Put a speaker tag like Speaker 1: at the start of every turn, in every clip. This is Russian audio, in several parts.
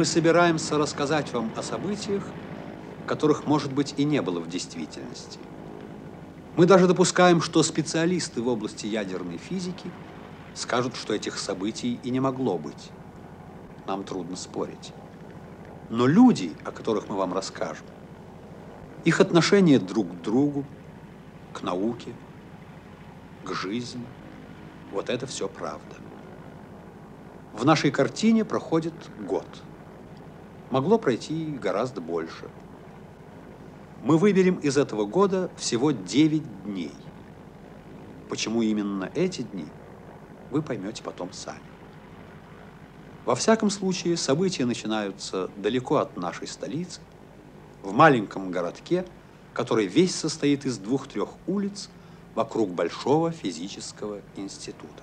Speaker 1: Мы собираемся рассказать вам о событиях, которых, может быть, и не было в действительности. Мы даже допускаем, что специалисты в области ядерной физики скажут, что этих событий и не могло быть. Нам трудно спорить. Но люди, о которых мы вам расскажем, их отношение друг к другу, к науке, к жизни, вот это все правда. В нашей картине проходит год. Могло пройти гораздо больше. Мы выберем из этого года всего 9 дней. Почему именно эти дни, вы поймете потом сами. Во всяком случае, события начинаются далеко от нашей столицы, в маленьком городке, который весь состоит из двух-трех улиц вокруг большого физического института.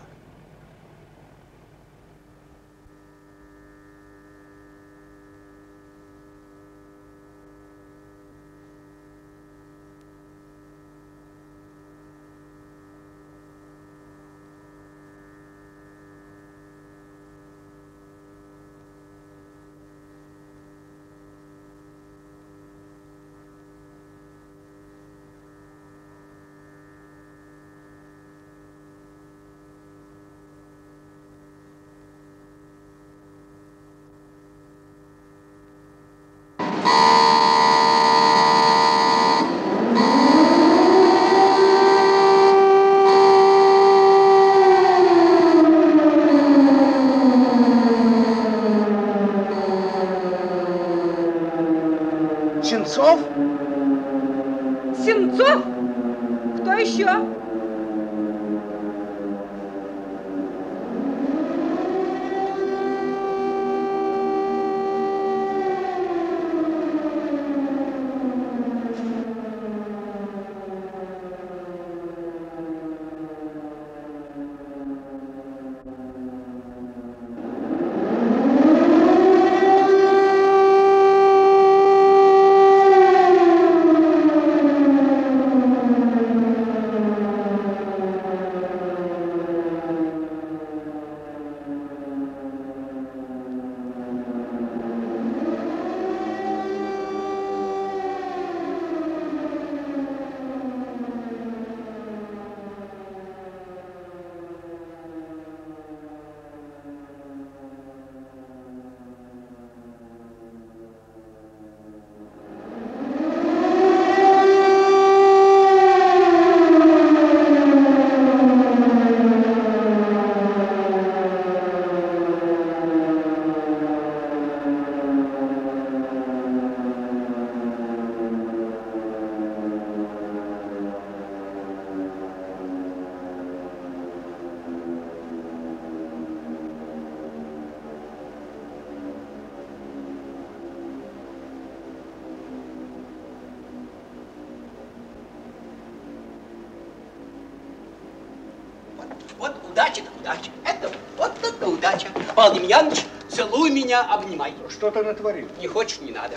Speaker 2: Павел Демьянович, целуй меня, обнимай.
Speaker 3: Что ты натворил?
Speaker 2: Не хочешь, не надо.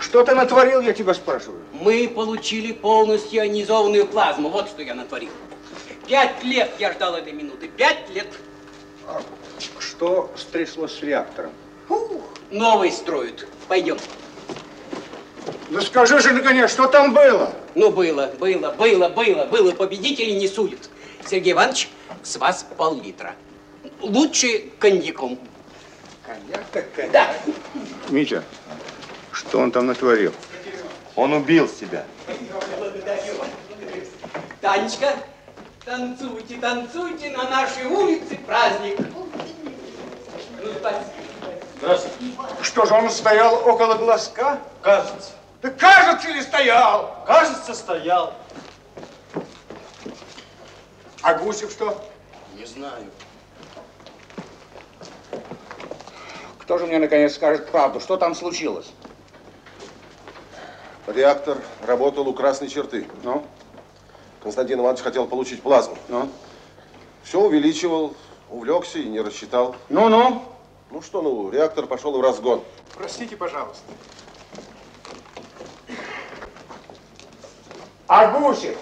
Speaker 3: Что ты натворил, я тебя спрашиваю?
Speaker 2: Мы получили полностью ионизованную плазму. Вот что я натворил. Пять лет я ждал этой минуты. Пять лет.
Speaker 3: А что стряслось с реактором?
Speaker 2: Фух, новый строят. Пойдем.
Speaker 3: Ну скажи же, наконец, что там было?
Speaker 2: Ну, было, было, было, было, было. Победители не судят. Сергей Иванович, с вас пол-литра лучше коньяком.
Speaker 3: Коньяк так коньяк.
Speaker 2: Да.
Speaker 3: Митя, что он там натворил?
Speaker 4: Он убил себя.
Speaker 2: Танечка, танцуйте, танцуйте, на нашей улице праздник. Ну, спасибо.
Speaker 4: Здравствуйте.
Speaker 3: Что же, он стоял около глазка?
Speaker 4: Кажется.
Speaker 3: Да кажется ли стоял?
Speaker 4: Кажется, стоял.
Speaker 3: А Гусев что?
Speaker 4: Не знаю.
Speaker 3: Кто же мне наконец скажет правду? Что там случилось?
Speaker 5: Реактор работал у красной черты.
Speaker 3: Ну?
Speaker 5: Константин Иванович хотел получить плазму.
Speaker 3: Ну?
Speaker 5: Все увеличивал, увлекся и не рассчитал.
Speaker 3: Ну-ну?
Speaker 5: Ну что, ну, реактор пошел в разгон.
Speaker 3: Простите, пожалуйста. А Гусев?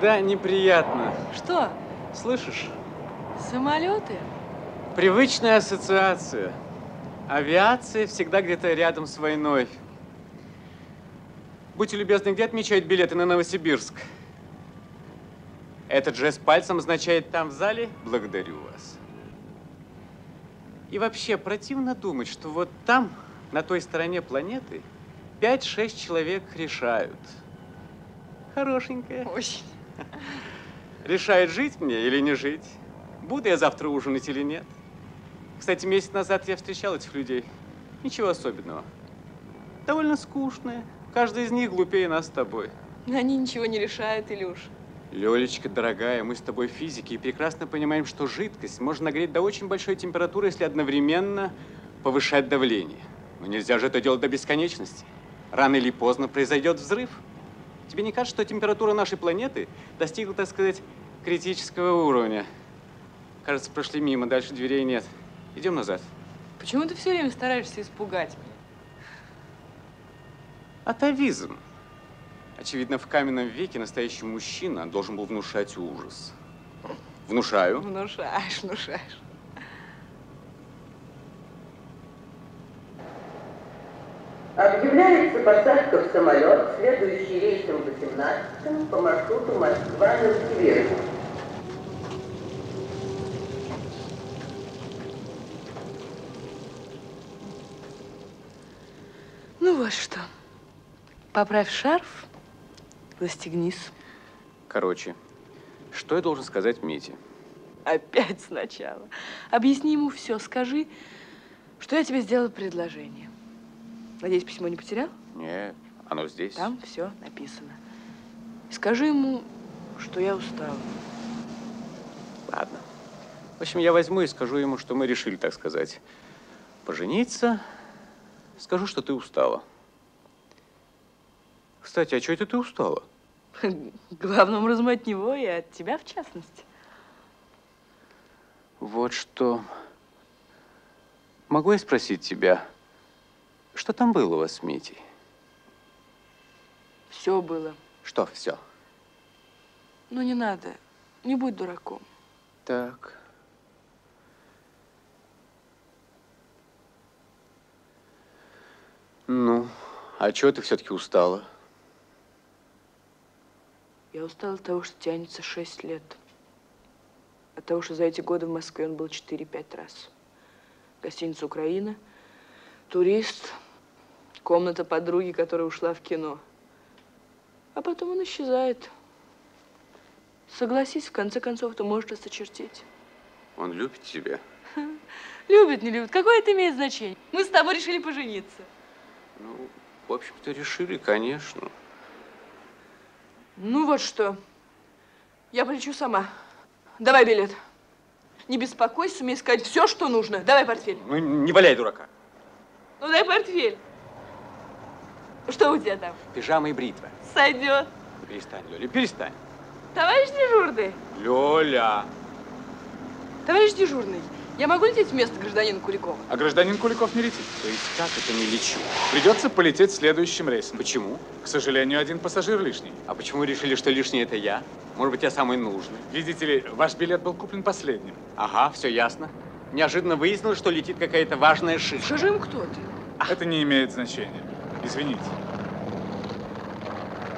Speaker 6: Всегда неприятно.
Speaker 7: Что?
Speaker 6: Слышишь?
Speaker 7: Самолеты?
Speaker 6: Привычная ассоциация. Авиация всегда где-то рядом с войной. Будьте любезны, где отмечают билеты на Новосибирск? Этот жест пальцем означает там в зале «Благодарю вас». И вообще противно думать, что вот там, на той стороне планеты, 5-6 человек решают. Хорошенькая.
Speaker 7: Очень.
Speaker 6: Решает, жить мне или не жить. Буду я завтра ужинать или нет. Кстати, месяц назад я встречал этих людей. Ничего особенного. Довольно скучные. Каждый из них глупее нас с тобой.
Speaker 7: Они ничего не решают, Илюш.
Speaker 6: Лёлечка, дорогая, мы с тобой физики и прекрасно понимаем, что жидкость можно нагреть до очень большой температуры, если одновременно повышать давление. Но нельзя же это делать до бесконечности. Рано или поздно произойдет взрыв. Тебе не кажется, что температура нашей планеты достигла, так сказать, критического уровня? Кажется, прошли мимо, дальше дверей нет. Идем назад.
Speaker 7: Почему ты все время стараешься испугать меня?
Speaker 6: Атовизм. Очевидно, в каменном веке настоящий мужчина должен был внушать ужас. Внушаю.
Speaker 7: Внушаешь, внушаешь.
Speaker 8: Объявляется посадка в самолет, следующий рейсом 18 по маршруту Москва-Новосибирск.
Speaker 7: Вот что. Поправь шарф, застегнись.
Speaker 6: Короче, что я должен сказать Мите?
Speaker 7: Опять сначала. Объясни ему все. Скажи, что я тебе сделала предложение. Надеюсь, письмо не потерял?
Speaker 6: Нет, оно здесь.
Speaker 7: Там все написано. И скажи ему, что я устала.
Speaker 6: Ладно. В общем, я возьму и скажу ему, что мы решили, так сказать, пожениться. Скажу, что ты устала. Кстати, а что это ты устала?
Speaker 7: Главным образом от него и от тебя, в частности.
Speaker 6: Вот что. Могу я спросить тебя, что там было у вас с Митей?
Speaker 7: Все было.
Speaker 6: Что все?
Speaker 7: Ну, не надо. Не будь дураком.
Speaker 6: Так. Ну, а чего ты все-таки устала?
Speaker 7: Я устала от того, что тянется шесть лет. От того, что за эти годы в Москве он был 4-5 раз. Гостиница «Украина», турист, комната подруги, которая ушла в кино. А потом он исчезает. Согласись, в конце концов, ты можешь осточертеть.
Speaker 6: Он любит тебя?
Speaker 7: Любит, не любит. Какое это имеет значение? Мы с тобой решили пожениться.
Speaker 6: Ну, в общем-то, решили, конечно.
Speaker 7: Ну вот что. Я полечу сама. Давай билет. Не беспокойся, сумей сказать все, что нужно. Давай портфель.
Speaker 6: Ну, не валяй дурака.
Speaker 7: Ну дай портфель. Что у тебя там?
Speaker 6: Пижама и бритва.
Speaker 7: Сойдет.
Speaker 6: Перестань, Лёля, перестань.
Speaker 7: Товарищ дежурный.
Speaker 6: Лёля.
Speaker 7: Товарищ дежурный, я могу лететь вместо гражданина Куликова?
Speaker 9: А гражданин Куликов не летит.
Speaker 6: То есть как это не лечу?
Speaker 9: Придется полететь следующим рейсом.
Speaker 6: Почему?
Speaker 9: К сожалению, один пассажир лишний.
Speaker 6: А почему решили, что лишний это я? Может быть, я самый нужный?
Speaker 9: Видите ли, ваш билет был куплен последним.
Speaker 6: Ага, все ясно. Неожиданно выяснилось, что летит какая-то важная шишка.
Speaker 7: Скажи им, кто ты.
Speaker 9: Это не имеет значения. Извините.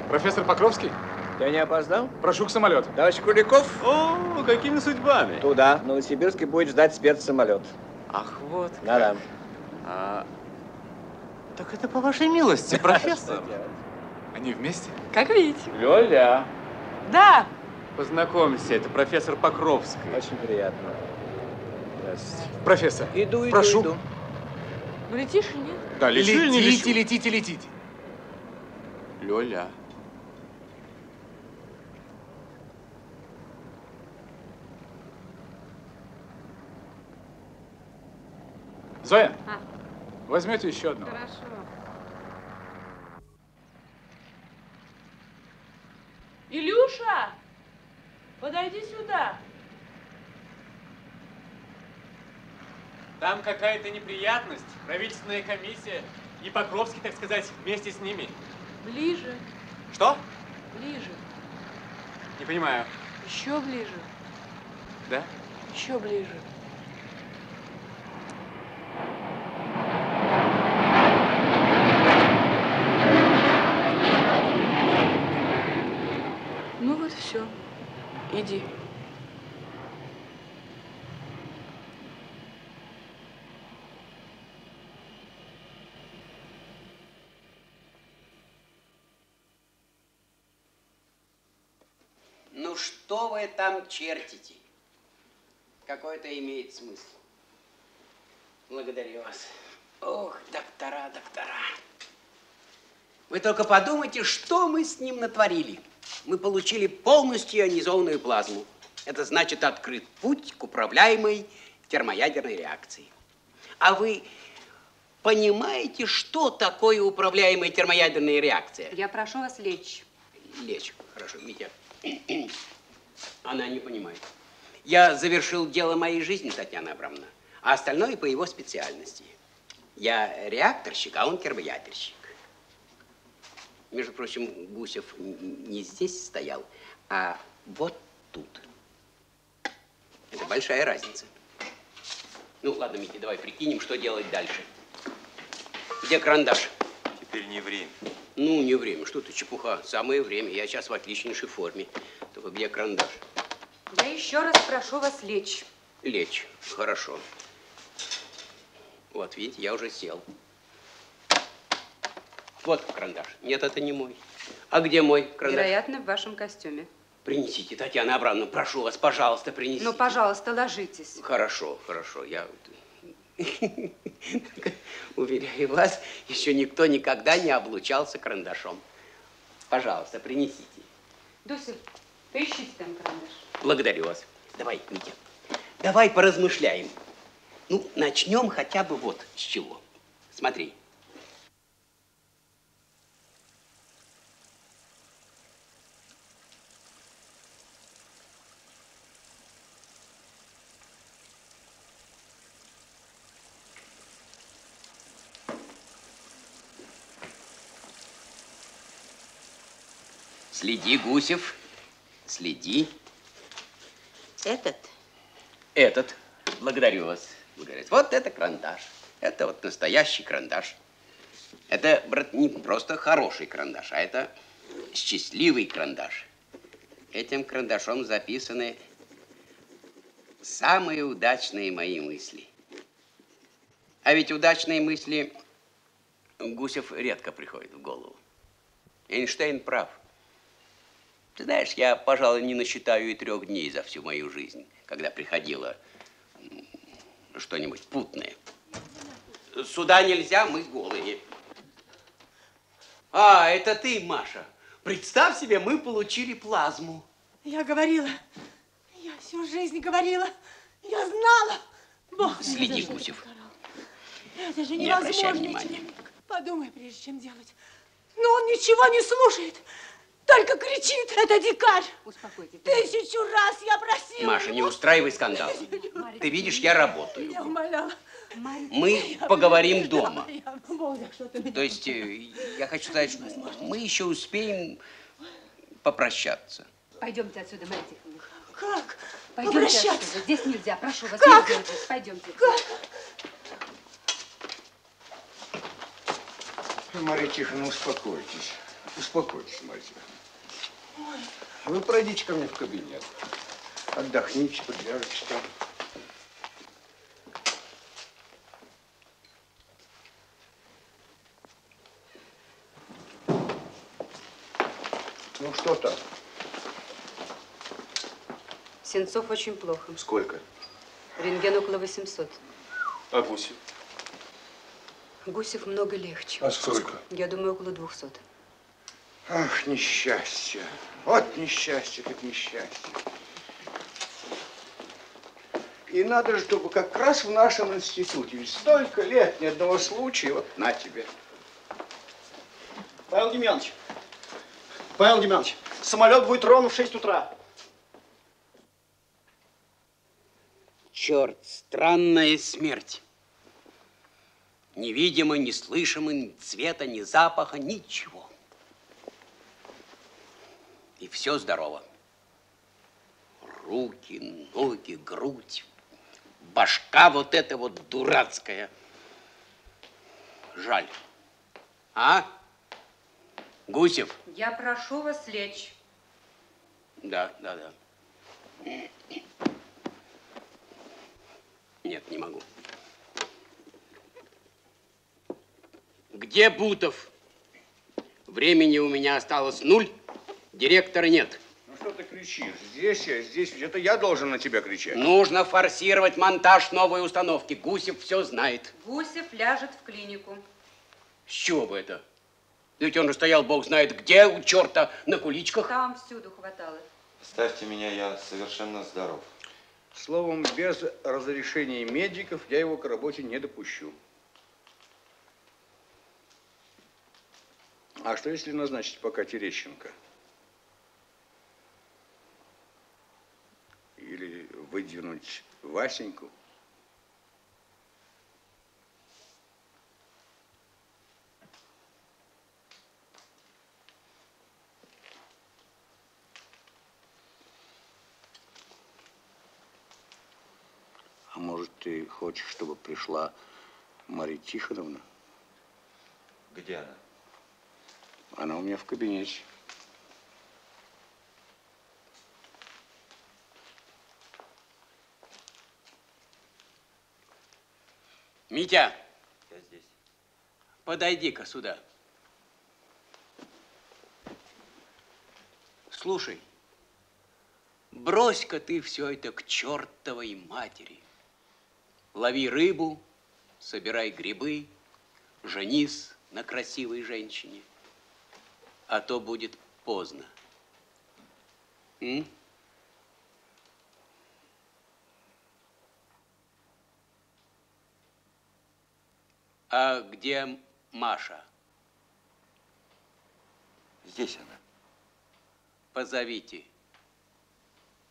Speaker 9: Профессор Покровский,
Speaker 10: Я не опоздал?
Speaker 9: прошу к самолету.
Speaker 10: Товарищ Куликов,
Speaker 6: О, какими судьбами?
Speaker 10: туда, в Новосибирске будет ждать спецсамолет.
Speaker 6: Ах, вот. как.
Speaker 10: Да-да.
Speaker 6: А, так это по вашей милости, профессор.
Speaker 9: Они вместе?
Speaker 7: Как видите.
Speaker 6: Лёля.
Speaker 7: Да.
Speaker 6: Познакомься, это профессор Покровский.
Speaker 10: Очень приятно. Здравствуйте.
Speaker 9: Профессор,
Speaker 10: Иду, иду,
Speaker 9: прошу.
Speaker 10: иду.
Speaker 7: Ну летишь или нет?
Speaker 6: Да, лечу или не лечу?
Speaker 9: Летите, летите, летите.
Speaker 6: Лёля.
Speaker 9: Зоя, возьмете еще одну?
Speaker 7: Хорошо. Илюша, подойди сюда.
Speaker 6: Там какая-то неприятность. Правительственная комиссия. И Покровский, так сказать, вместе с ними.
Speaker 7: Ближе,
Speaker 6: Что?
Speaker 7: ближе.
Speaker 6: Не понимаю.
Speaker 7: Еще ближе.
Speaker 6: Да?
Speaker 7: Еще ближе. Ну вот все. Иди.
Speaker 2: Ну что вы там чертите? Какой это имеет смысл? Благодарю вас. Ох, доктора, доктора. Вы только подумайте, что мы с ним натворили. Мы получили полностью ионизованную плазму. Это значит открыт путь к управляемой термоядерной реакции. А вы понимаете, что такое управляемая термоядерная реакция?
Speaker 11: Я прошу вас лечь.
Speaker 2: Лечь. Хорошо, Митя. Она не понимает. Я завершил дело моей жизни, Татьяна Абрамовна, а остальное по его специальности. Я реакторщик, а он термоядерщик. Между прочим, Гусев не здесь стоял, а вот тут. Это большая разница. Ну, ладно, Митя, давай прикинем, что делать дальше. Где карандаш?
Speaker 12: Теперь не время.
Speaker 2: Ну, не время. Что ты, чепуха. Самое время. Я сейчас в отличнейшей форме. Только где карандаш?
Speaker 11: Я еще раз прошу вас лечь.
Speaker 2: Лечь. Хорошо. Вот, видите, я уже сел. Вот карандаш. Нет, это не мой. А где мой карандаш?
Speaker 11: Вероятно, в вашем костюме.
Speaker 2: Принесите, Татьяна Абрамовна, прошу вас, пожалуйста, принесите.
Speaker 11: Ну, пожалуйста, ложитесь.
Speaker 2: Хорошо, хорошо. Я уверяю вас, еще никто никогда не облучался карандашом. Пожалуйста, принесите.
Speaker 11: Дуся, поищите там карандаш.
Speaker 2: Благодарю вас. Давай, Митя, давай поразмышляем. Ну, начнем хотя бы вот с чего. Смотри. Следи, Гусев, следи.
Speaker 8: Этот?
Speaker 2: Этот. Благодарю вас. Благодарю. Вот это карандаш. Это вот настоящий карандаш. Это, брат, не просто хороший карандаш, а это счастливый карандаш. Этим карандашом записаны самые удачные мои мысли. А ведь удачные мысли Гусев редко приходят в голову. Эйнштейн прав. Ты знаешь, я, пожалуй, не насчитаю и трех дней за всю мою жизнь, когда приходило что-нибудь путное. Сюда нельзя, мы голые. А, это ты, Маша. Представь себе, мы получили плазму.
Speaker 13: Я говорила, я всю жизнь говорила, я знала. Бог меня
Speaker 2: Следи,
Speaker 13: что
Speaker 2: Гусев.
Speaker 13: Это же
Speaker 2: Не обращай
Speaker 13: невозможно.
Speaker 2: внимания.
Speaker 13: Подумай, прежде чем делать. Но он ничего не слушает. Только кричит, это дикарь.
Speaker 11: Успокойтесь.
Speaker 13: Тысячу раз я просила
Speaker 2: Маша, не
Speaker 13: его.
Speaker 2: устраивай скандал. Ты видишь, я работаю.
Speaker 13: Я умоляла.
Speaker 2: Мы поговорим дома.
Speaker 13: Я,
Speaker 2: То есть, э, я хочу сказать, что мы еще успеем попрощаться.
Speaker 11: Пойдемте отсюда, Мария Тихоновна.
Speaker 13: Как?
Speaker 11: Пойдемте
Speaker 13: Попрощаться?
Speaker 11: отсюда. Здесь нельзя. Прошу вас,
Speaker 13: Как?
Speaker 11: не здесь. Пойдемте.
Speaker 3: Мария Тихоновна, успокойтесь. Успокойтесь, Мария Тихоновна. Вы пройдите ко мне в кабинет. Отдохните, подляжете там. Ну, что там?
Speaker 11: Сенцов очень плохо.
Speaker 5: Сколько?
Speaker 11: Рентген около 800.
Speaker 5: А Гусев?
Speaker 11: Гусев много легче.
Speaker 3: А сколько?
Speaker 11: Я думаю, около 200.
Speaker 3: Ах, несчастье. Вот несчастье, как несчастье. И надо же, чтобы как раз в нашем институте, ведь столько лет, ни одного случая, вот на тебе.
Speaker 4: Павел Демьянович, Павел Демьянович, самолет будет ровно в 6 утра.
Speaker 2: Черт, странная смерть. Невидимо, неслышимо, ни цвета, ни запаха, ничего. И все здорово. руки, ноги, грудь. Башка вот эта вот дурацкая. Жаль. А? Гусев?
Speaker 11: Я прошу вас лечь.
Speaker 2: Да, да, да. Нет, не могу. Где Бутов? Времени у меня осталось нуль, директора нет.
Speaker 3: Ну что ты кричишь? Здесь я, здесь это я должен на тебя кричать.
Speaker 2: Нужно форсировать монтаж новой установки. Гусев все знает.
Speaker 11: Гусев ляжет в клинику.
Speaker 2: С чего бы это? Ведь он же стоял, бог знает где, у черта, на куличках.
Speaker 11: Там всюду хватало.
Speaker 12: Ставьте меня, я совершенно здоров.
Speaker 3: Словом, без разрешения медиков я его к работе не допущу. А что если назначить пока Терещенко? Или выдвинуть Васеньку? А может, ты хочешь, чтобы пришла Мария Тихоновна?
Speaker 12: Где она?
Speaker 3: Она у меня в кабинете.
Speaker 2: Митя, подойди-ка сюда. Слушай, брось-ка ты все это к чертовой матери. Лови рыбу, собирай грибы, женись на красивой женщине, а то будет поздно. М? А где Маша?
Speaker 12: Здесь она.
Speaker 2: Позовите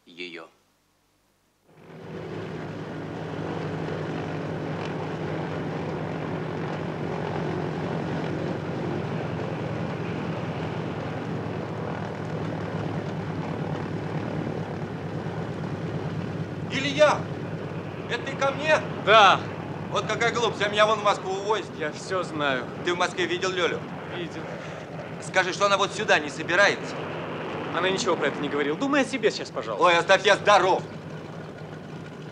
Speaker 2: ее.
Speaker 12: Илья! Это ты ко мне?
Speaker 6: Да.
Speaker 12: Вот какая глупость, а меня вон в Москву увозят.
Speaker 6: Я все знаю.
Speaker 12: Ты в Москве видел Лёлю?
Speaker 6: Видел.
Speaker 12: Скажи, что она вот сюда не собирается.
Speaker 6: Она ничего про это не говорила. Думай о себе сейчас, пожалуйста.
Speaker 12: Ой, оставь, я здоров.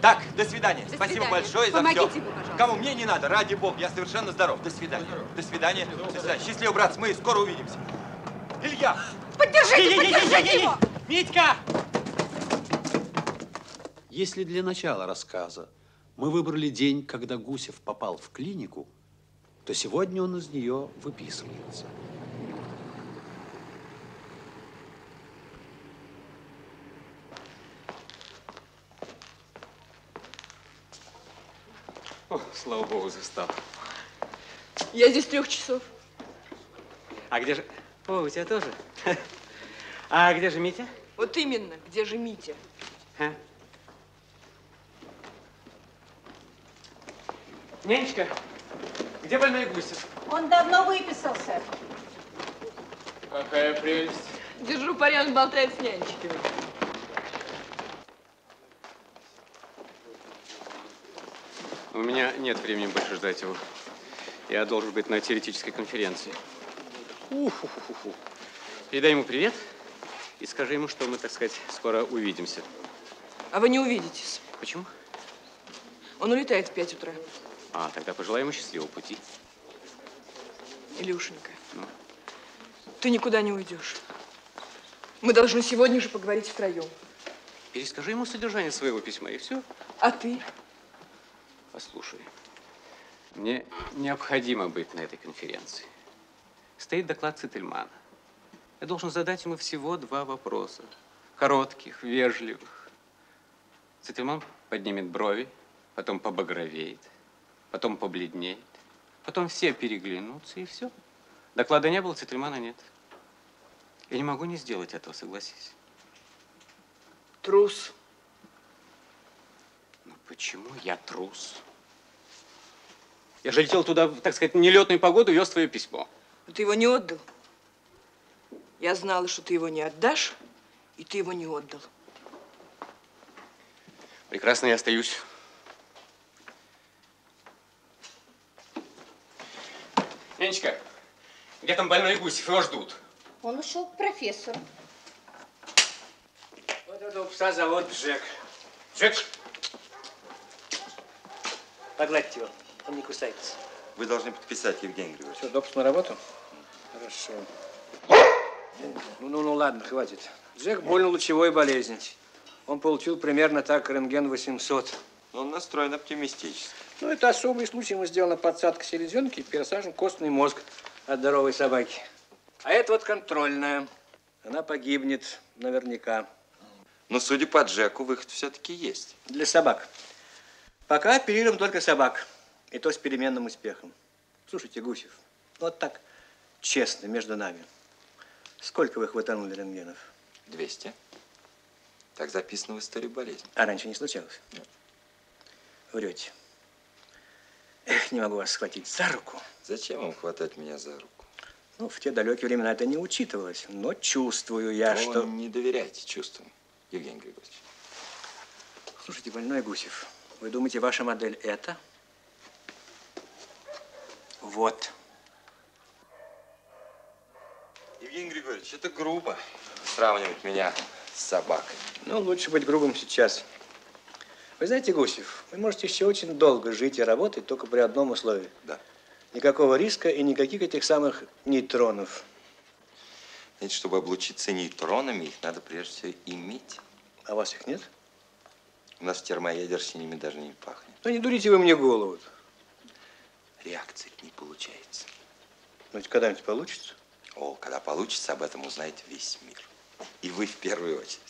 Speaker 12: Так, до свидания.
Speaker 11: До
Speaker 12: Спасибо
Speaker 11: свидания.
Speaker 12: большое
Speaker 11: Помогите
Speaker 12: за все.
Speaker 11: ему, пожалуйста.
Speaker 12: Кому мне не надо, ради бога, я совершенно здоров. До свидания. До свидания. До свидания. Счастливо, брат, мы скоро увидимся. Илья!
Speaker 13: Поддержите, поддержите его!
Speaker 6: Митька!
Speaker 1: Если для начала рассказа мы выбрали день, когда Гусев попал в клинику, то сегодня он из нее выписывается.
Speaker 6: О, слава богу, застал.
Speaker 7: Я здесь трех часов.
Speaker 6: А где же... О, у тебя тоже? А где же Митя?
Speaker 7: Вот именно, где же Митя?
Speaker 6: А? Нянечка, где больной Гусев?
Speaker 13: Он давно выписался.
Speaker 6: Какая прелесть.
Speaker 7: Держу пари, он болтает с нянечками.
Speaker 6: У меня нет времени больше ждать его. Я должен быть на теоретической конференции. Ух-ху-ху-ху. Передай ему привет и скажи ему, что мы, так сказать, скоро увидимся.
Speaker 7: А вы не увидитесь.
Speaker 6: Почему?
Speaker 7: Он улетает в 5 утра.
Speaker 6: А, тогда пожелай ему счастливого пути.
Speaker 7: Илюшенька,
Speaker 6: Ну?
Speaker 7: ты никуда не уйдешь. Мы должны сегодня же поговорить втроем.
Speaker 6: Перескажи ему содержание своего письма, и все.
Speaker 7: А ты?
Speaker 6: Послушай, мне необходимо быть на этой конференции. Стоит доклад Цительмана. Я должен задать ему всего два вопроса. Коротких, вежливых. Цительман поднимет брови, потом побагровеет, потом побледнеет, потом все переглянутся, и все. Доклада не было, Цительмана нет. Я не могу не сделать этого, согласись.
Speaker 7: Трус.
Speaker 6: Ну почему я трус? Я же летел туда, так сказать, в нелетную погоду, вез твое письмо.
Speaker 7: Но ты его не отдал. Я знала, что ты его не отдашь, и ты его не отдал.
Speaker 6: Прекрасно, я остаюсь. Нянечка, где там больной Гусев? Его ждут.
Speaker 11: Он ушел к профессору.
Speaker 10: Вот этого пса зовут Джек. Джек! Погладьте его, он не кусается.
Speaker 12: Вы должны подписать, Евгений Григорьевич.
Speaker 10: Все, допуск на работу? Хорошо. Ну, ну, ну, ладно, хватит. Джек болен лучевой болезнью. Он получил примерно так рентген 800.
Speaker 12: Он настроен оптимистически.
Speaker 10: Ну, это особый случай. Ему сделана подсадка селезенки и пересажен костный мозг от здоровой собаки. А это вот контрольная. Она погибнет наверняка.
Speaker 12: Но, судя по Джеку, выход все-таки есть.
Speaker 10: Для собак. Пока оперируем только собак. И то с переменным успехом. Слушайте, Гусев, вот так, честно, между нами. Сколько вы хватанули рентгенов?
Speaker 12: 200. Так записано в истории болезни.
Speaker 10: А раньше не случалось? Врете. Эх, не могу вас схватить за руку.
Speaker 12: Зачем вам хватать меня за руку?
Speaker 10: Ну, в те далекие времена это не учитывалось. Но чувствую я,
Speaker 12: Вы
Speaker 10: что...
Speaker 12: не доверяете чувствам, Евгений Григорьевич.
Speaker 10: Слушайте, больной Гусев, вы думаете, ваша модель это? Вот.
Speaker 12: Евгений Григорьевич, это грубо сравнивать меня с собакой.
Speaker 10: Ну, лучше быть грубым сейчас. Вы знаете, Гусев, вы можете еще очень долго жить и работать только при одном условии.
Speaker 12: Да.
Speaker 10: Никакого риска и никаких этих самых нейтронов.
Speaker 12: Знаете, чтобы облучиться нейтронами, их надо прежде всего иметь.
Speaker 10: А у вас их нет?
Speaker 12: У нас термоядер с ними даже не пахнет.
Speaker 10: Ну, не дурите вы мне голову. -то.
Speaker 12: Реакции не получается.
Speaker 10: Ну, ведь когда-нибудь получится.
Speaker 12: О, когда получится, об этом узнает весь мир. И вы в первую очередь.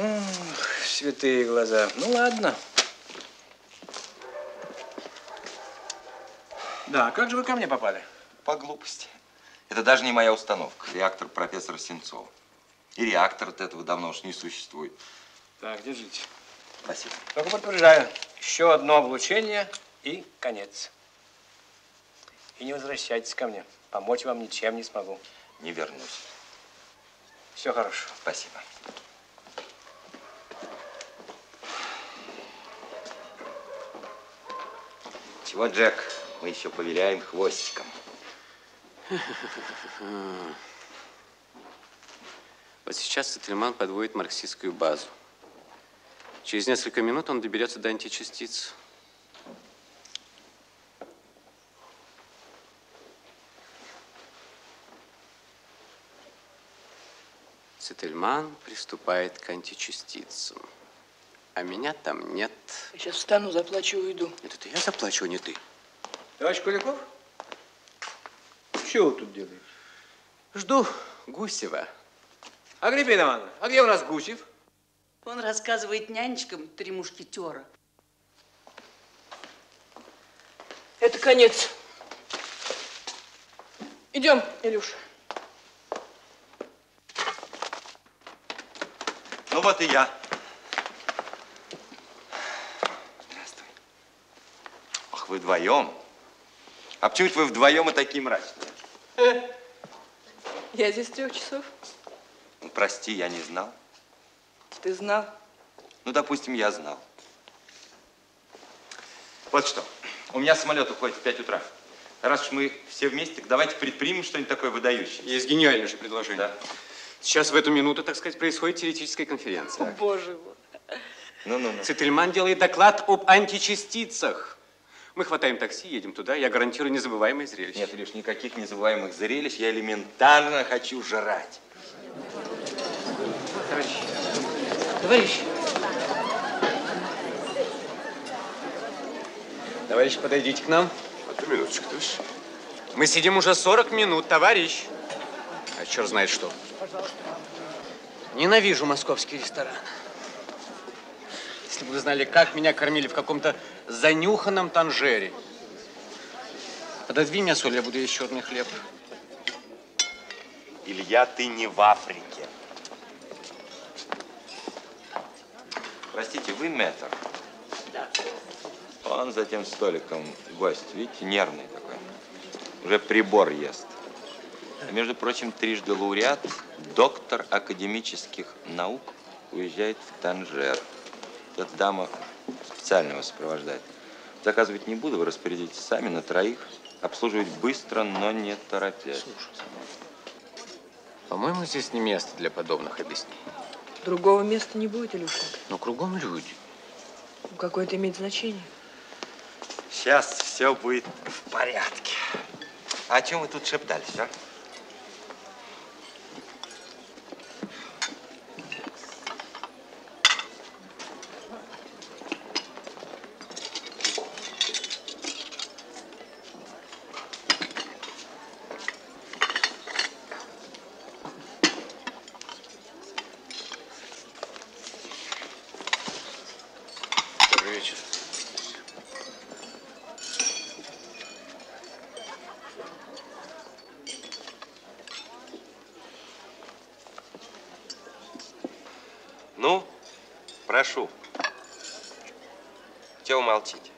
Speaker 10: Ох, святые глаза. Ну, ладно. Да, а как же вы ко мне попали?
Speaker 12: По глупости. Это даже не моя установка. Реактор профессора Сенцова. И реактор от этого давно уж не существует.
Speaker 10: Так, держите.
Speaker 12: Спасибо.
Speaker 10: Только предупреждаю, еще одно облучение и конец. И не возвращайтесь ко мне. Помочь вам ничем не смогу.
Speaker 12: Не вернусь.
Speaker 10: Все хорошо.
Speaker 12: Спасибо. Чего, Джек? Мы еще повеляем хвостиком.
Speaker 6: Вот сейчас Цетельман подводит марксистскую базу. Через несколько минут он доберется до античастиц. Цетельман приступает к античастицам. А меня там нет.
Speaker 7: Я сейчас встану, заплачу и уйду.
Speaker 6: Нет, это я заплачу, а не ты.
Speaker 10: Товарищ Куликов? Что вы тут делаете?
Speaker 6: Жду Гусева.
Speaker 10: Агриппина Ивановна, а где у нас Гусев?
Speaker 13: Он рассказывает нянечкам три мушкетера.
Speaker 7: Это конец. Идем, Илюш.
Speaker 12: Ну вот и я.
Speaker 6: Здравствуй.
Speaker 12: Ах, вы вдвоем? А почему это вы вдвоем и такие мрачные?
Speaker 7: Я здесь с трех часов.
Speaker 12: Ну, прости, я не знал.
Speaker 7: Ты знал?
Speaker 12: Ну, допустим, я знал. Вот что. У меня самолет уходит в 5 утра. Раз уж мы все вместе, так давайте предпримем что-нибудь такое выдающееся.
Speaker 6: Есть гениальнейшее предложение.
Speaker 12: Да.
Speaker 6: Сейчас в эту минуту, так сказать, происходит теоретическая конференция.
Speaker 7: Боже мой.
Speaker 12: Ну-ну-ну.
Speaker 6: Цетельман делает доклад об античастицах. Мы хватаем такси, едем туда. Я гарантирую незабываемое зрелище.
Speaker 12: Нет, лишь никаких незабываемых зрелищ. Я элементарно хочу жрать.
Speaker 10: Товарищ,
Speaker 7: Товарищ,
Speaker 6: Товарищ, подойдите к нам. Одну минуточку, товарищ. Мы сидим уже 40 минут, товарищ. А черт знает что. Ненавижу московский ресторан. Если бы вы знали, как меня кормили в каком-то занюханном танжере. Пододвинь мне соль, я буду есть черный хлеб.
Speaker 12: Илья, ты не в Африке. Простите, вы мэтр?
Speaker 13: Да.
Speaker 12: Он за тем столиком гость, видите, нервный такой. Уже прибор ест. А между прочим, трижды лауреат, доктор академических наук, уезжает в Танжер. Эта дама специально вас сопровождает. Заказывать не буду, вы распорядитесь сами на троих. Обслуживать быстро, но не торопясь.
Speaker 6: По-моему, здесь не место для подобных объяснений.
Speaker 7: Другого места не будет, Илюша.
Speaker 6: Но кругом люди.
Speaker 7: Ну, Какое это имеет значение?
Speaker 12: Сейчас все будет в порядке. А о чем вы тут шептались, а?
Speaker 6: Добрый вечер.
Speaker 12: Ну, прошу. Чего вы молчите?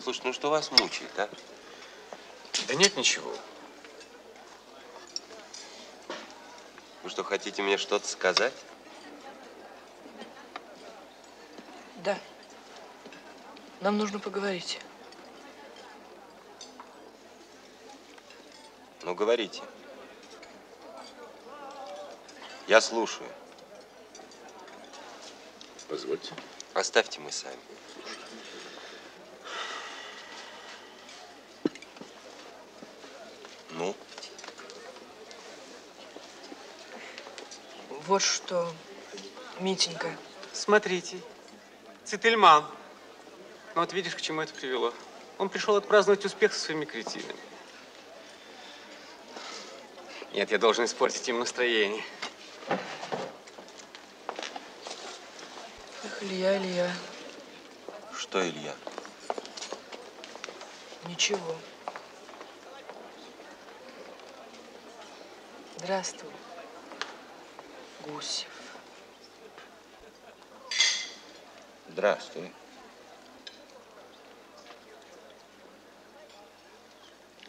Speaker 12: Слушай, ну что вас мучает, а?
Speaker 6: Да нет ничего.
Speaker 12: Вы что, хотите мне что-то сказать?
Speaker 7: Да. Нам нужно поговорить.
Speaker 12: Ну, говорите. Я слушаю.
Speaker 5: Позвольте.
Speaker 12: Оставьте мы сами. Ну,
Speaker 7: Вот что, Митенька.
Speaker 6: Смотрите, Цительман. Ну вот видишь, к чему это привело. Он пришел отпраздновать успех со своими кретинами. Нет, я должен испортить им настроение.
Speaker 7: Эх, Илья, Илья.
Speaker 12: что, Илья?
Speaker 7: Ничего. Здравствуй, Гусев.
Speaker 12: Здравствуй.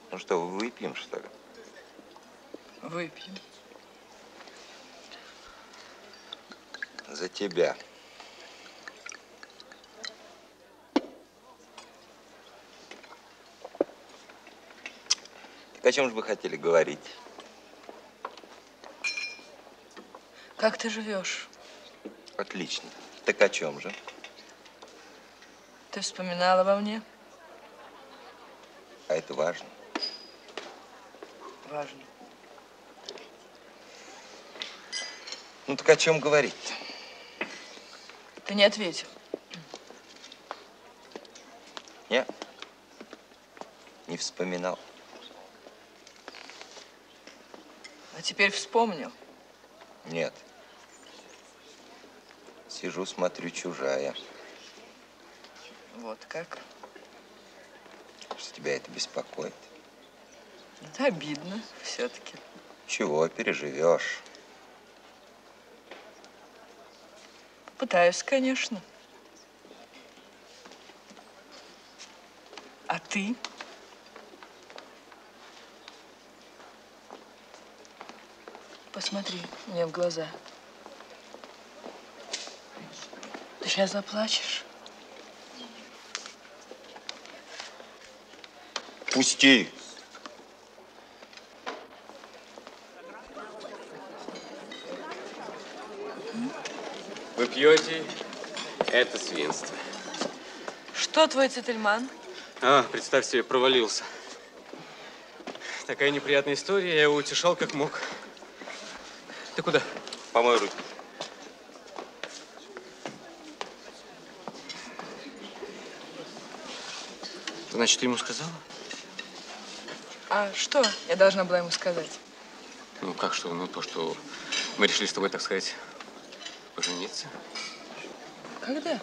Speaker 12: Ну что, выпьем, что ли?
Speaker 7: Выпьем.
Speaker 12: За тебя. Так о чем же вы хотели говорить?
Speaker 7: Как ты живешь?
Speaker 12: Отлично. Так о чем же?
Speaker 7: Ты вспоминал обо мне?
Speaker 12: А это важно.
Speaker 7: Важно.
Speaker 12: Ну так о чем говорить-то?
Speaker 7: Ты не ответил.
Speaker 12: Не? Не вспоминал.
Speaker 7: А теперь вспомнил.
Speaker 12: Нет. Сижу, смотрю, чужая.
Speaker 7: Вот как.
Speaker 12: Что тебя это беспокоит?
Speaker 7: Это обидно все-таки.
Speaker 12: Чего, переживешь?
Speaker 7: Пытаюсь, конечно. А ты? Посмотри мне в глаза. Ты сейчас заплачешь.
Speaker 12: Пусти.
Speaker 6: Вы пьете это свинство.
Speaker 7: Что твой цительман?
Speaker 6: А, представь себе, провалился. Такая неприятная история, я его утешал как мог. Ты куда?
Speaker 12: Помой руки.
Speaker 6: Значит, ты ему сказала?
Speaker 7: А что я должна была ему сказать?
Speaker 6: Ну, как что? Ну, то, что мы решили с тобой, так сказать, пожениться.
Speaker 7: Когда?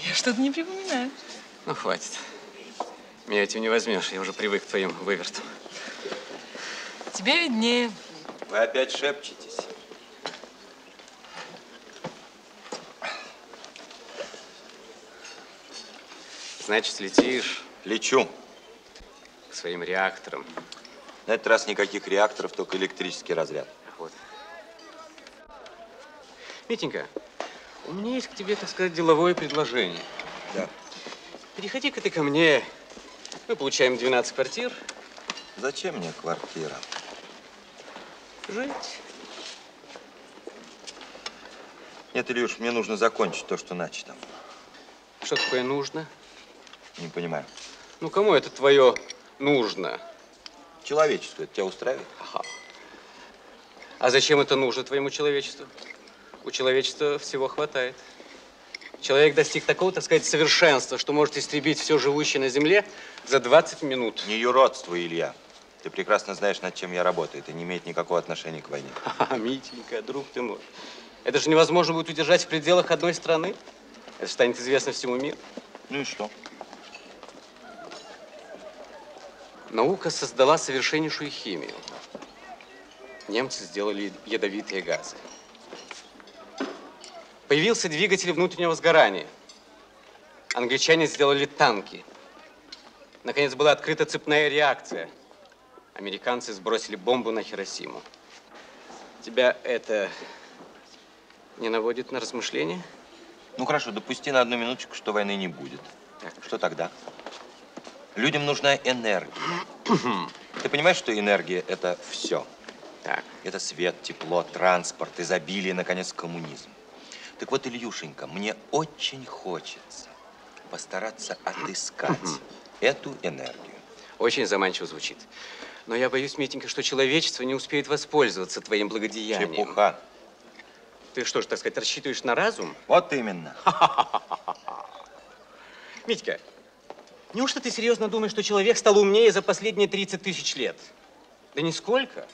Speaker 7: Я что-то не припоминаю.
Speaker 6: Ну, хватит. Меня этим не возьмешь, я уже привык к твоим вывертам.
Speaker 7: Тебе виднее.
Speaker 12: Вы опять шепчетесь.
Speaker 6: Значит, летишь
Speaker 12: Лечу.
Speaker 6: к своим реакторам.
Speaker 12: На этот раз никаких реакторов, только электрический разряд.
Speaker 6: Вот. Митенька, у меня есть к тебе, так сказать, деловое предложение.
Speaker 12: Да.
Speaker 6: Переходи-ка ты ко мне. Мы получаем 12 квартир.
Speaker 12: Зачем мне квартира?
Speaker 6: Жить.
Speaker 12: Нет, Ильюш, мне нужно закончить то, что начато.
Speaker 6: Что такое нужно?
Speaker 12: Не понимаю.
Speaker 6: Ну, кому это твое нужно?
Speaker 12: Человечество, это тебя устраивает?
Speaker 6: Ага. А зачем это нужно твоему человечеству? У человечества всего хватает. Человек достиг такого, так сказать, совершенства, что может истребить все живущее на Земле за 20 минут.
Speaker 12: Не юродство, Илья. Ты прекрасно знаешь, над чем я работаю. Это не имеет никакого отношения к войне.
Speaker 6: А, Митенька, друг ты мой. Это же невозможно будет удержать в пределах одной страны. Это станет известно всему миру.
Speaker 12: Ну и что?
Speaker 6: Наука создала совершеннейшую химию. Немцы сделали ядовитые газы. Появился двигатель внутреннего сгорания. Англичане сделали танки. Наконец была открыта цепная реакция. Американцы сбросили бомбу на Хиросиму. Тебя это не наводит на размышления?
Speaker 12: Ну хорошо, допусти на одну минуточку, что войны не будет. Что тогда? Людям нужна энергия. Ты понимаешь, что энергия – это все?
Speaker 6: Так.
Speaker 12: Это свет, тепло, транспорт, изобилие, наконец, коммунизм. Так вот, Ильюшенька, мне очень хочется постараться отыскать эту энергию.
Speaker 6: Очень заманчиво звучит. Но я боюсь, Митенька, что человечество не успеет воспользоваться твоим благодеянием.
Speaker 12: Чепуха.
Speaker 6: Ты что ж, так сказать, рассчитываешь на разум?
Speaker 12: Вот именно.
Speaker 6: Митька, неужто ты серьезно думаешь, что человек стал умнее за последние 30 тысяч лет? Да нисколько.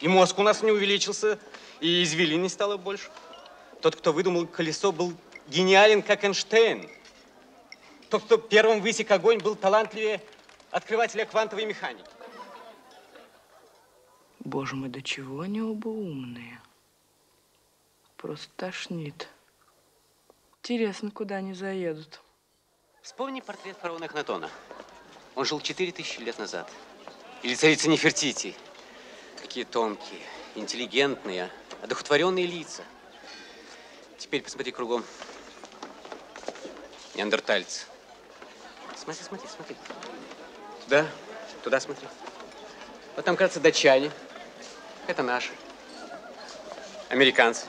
Speaker 6: И мозг у нас не увеличился, и извилин не стало больше. Тот, кто выдумал колесо, был гениален, как Эйнштейн. Тот, кто первым высек огонь, был талантливее открывателя квантовой механики.
Speaker 7: Боже мой, до чего они оба умные. Просто тошнит. Интересно, куда они заедут.
Speaker 6: Вспомни портрет фараона Эхнатона. Он жил 4000 лет назад. Или царица Нефертити. Какие тонкие, интеллигентные, одухотворенные лица. Теперь посмотри кругом. Неандертальцы. Смотри, смотри, смотри. Туда, туда смотри. Вот там, кажется, датчане. Это наши. Американцы.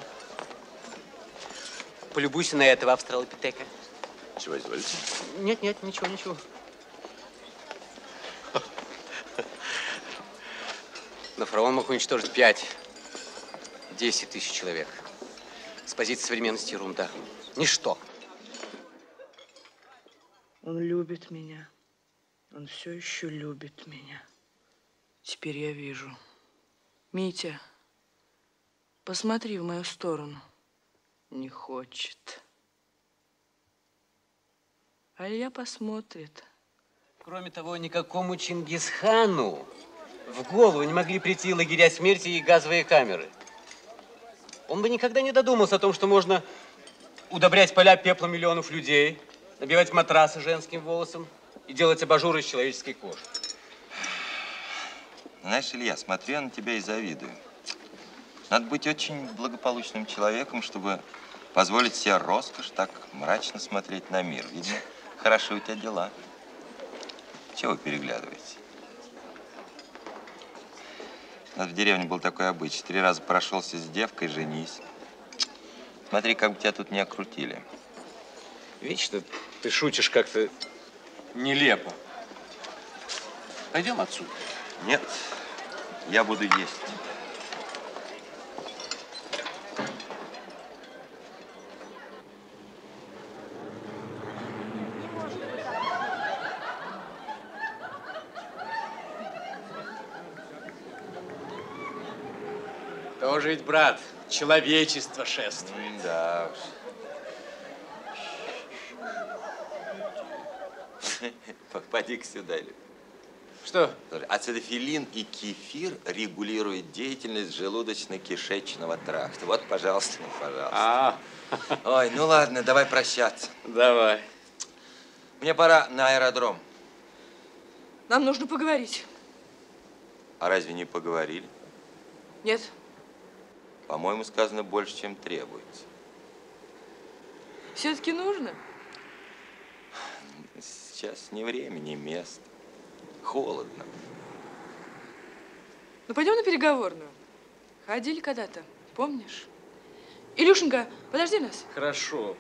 Speaker 6: Полюбуйся на этого австралопитека.
Speaker 12: Чего изволите?
Speaker 6: Нет, нет, ничего, ничего. Но фараон мог уничтожить пять, десять тысяч человек. С позиции современности ерунда. Ничто.
Speaker 7: Он любит меня. Он все еще любит меня. Теперь я вижу. Митя, посмотри в мою сторону. Не хочет. А Илья посмотрит.
Speaker 6: Кроме того, никакому Чингисхану в голову не могли прийти лагеря смерти и газовые камеры. Он бы никогда не додумался о том, что можно удобрять поля пеплом миллионов людей, набивать матрасы женским волосом и делать абажуры из человеческой кожи.
Speaker 12: Знаешь, Илья, смотрю я на тебя и завидую. Надо быть очень благополучным человеком, чтобы позволить себе роскошь так мрачно смотреть на мир. Видно, хорошо у тебя дела. Чего вы переглядываете? У нас в деревне был такой обычай. Три раза прошелся с девкой, женись. Смотри, как бы тебя тут не окрутили.
Speaker 6: Вечно ты шутишь как-то нелепо. Пойдем отсюда.
Speaker 12: Нет, я буду есть.
Speaker 6: Ведь, брат, человечество шествует.
Speaker 12: Да уж. Поди-ка сюда.
Speaker 6: Что?
Speaker 12: Ацетофилин и кефир регулируют деятельность желудочно-кишечного тракта. Вот, пожалуйста, ну, пожалуйста.
Speaker 6: А.
Speaker 12: Ой, ну ладно, давай прощаться.
Speaker 6: Давай.
Speaker 12: Мне пора на аэродром.
Speaker 7: Нам нужно поговорить.
Speaker 12: А разве не поговорили?
Speaker 7: Нет.
Speaker 12: По-моему, сказано больше, чем требуется.
Speaker 7: Все-таки нужно?
Speaker 12: Сейчас ни время, ни место. Холодно.
Speaker 7: Ну, пойдем на переговорную. Ходили когда-то, помнишь? Илюшенька, подожди нас.
Speaker 6: Хорошо.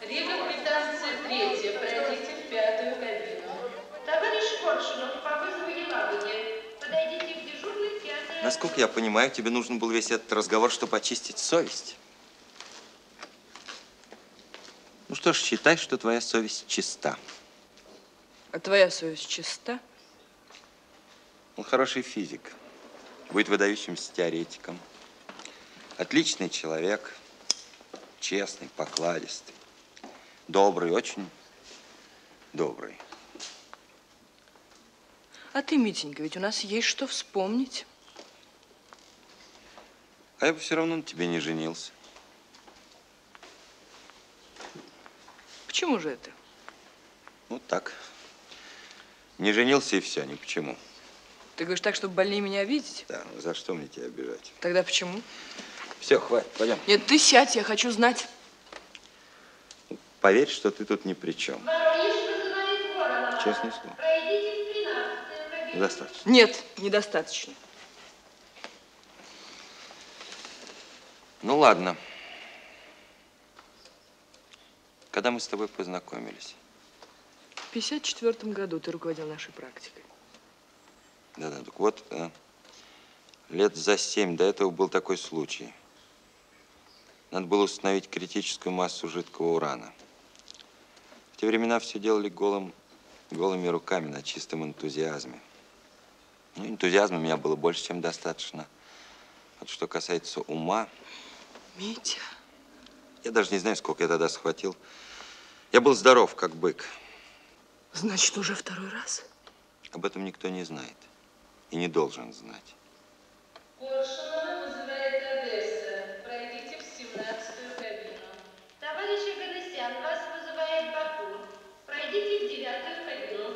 Speaker 8: Рига, квитанция третья. Пройдите в пятую кабину. Товарищ Коршунов, по вызову Елагуни. Подойдите в дежурный пятый.
Speaker 12: Насколько я понимаю, тебе нужен был весь этот разговор, чтобы очистить совесть. Ну что ж, считай, что твоя совесть чиста.
Speaker 7: А твоя совесть чиста?
Speaker 12: Он хороший физик, будет выдающимся теоретиком. Отличный человек, честный, покладистый, добрый, очень добрый.
Speaker 7: А ты, Митенька, ведь у нас есть что вспомнить.
Speaker 12: А я бы все равно на тебе не женился.
Speaker 7: Почему же это?
Speaker 12: Ну так. Не женился и все, ни почему.
Speaker 7: Ты говоришь так, чтобы больнее меня видеть?
Speaker 12: Да, ну за что мне тебя обижать?
Speaker 7: Тогда почему?
Speaker 12: Все, хватит, пойдем.
Speaker 7: Нет, ты сядь, я хочу знать.
Speaker 12: Поверь, что ты тут ни при чем. Честное слово.
Speaker 8: Пройдите в тринадцатую кабину.
Speaker 12: Достаточно.
Speaker 7: Нет, недостаточно.
Speaker 12: Ну ладно. Когда мы с тобой познакомились?
Speaker 7: В 54 году ты руководил нашей практикой.
Speaker 12: Да-да, так вот, э, лет за семь до этого был такой случай. Надо было установить критическую массу жидкого урана. В те времена все делали голым, голыми руками, на чистом энтузиазме. Ну, энтузиазма у меня было больше, чем достаточно. Вот что касается ума,
Speaker 7: Митя.
Speaker 12: я даже не знаю, сколько я тогда схватил. Я был здоров, как бык.
Speaker 7: Значит, уже второй раз?
Speaker 12: Об этом никто не знает и не должен знать.
Speaker 8: Коршунова вызывает Одесса. Пройдите в семнадцатую кабину. Товарищ Аганесян, вас вызывает Баку. Пройдите в девятую кабину.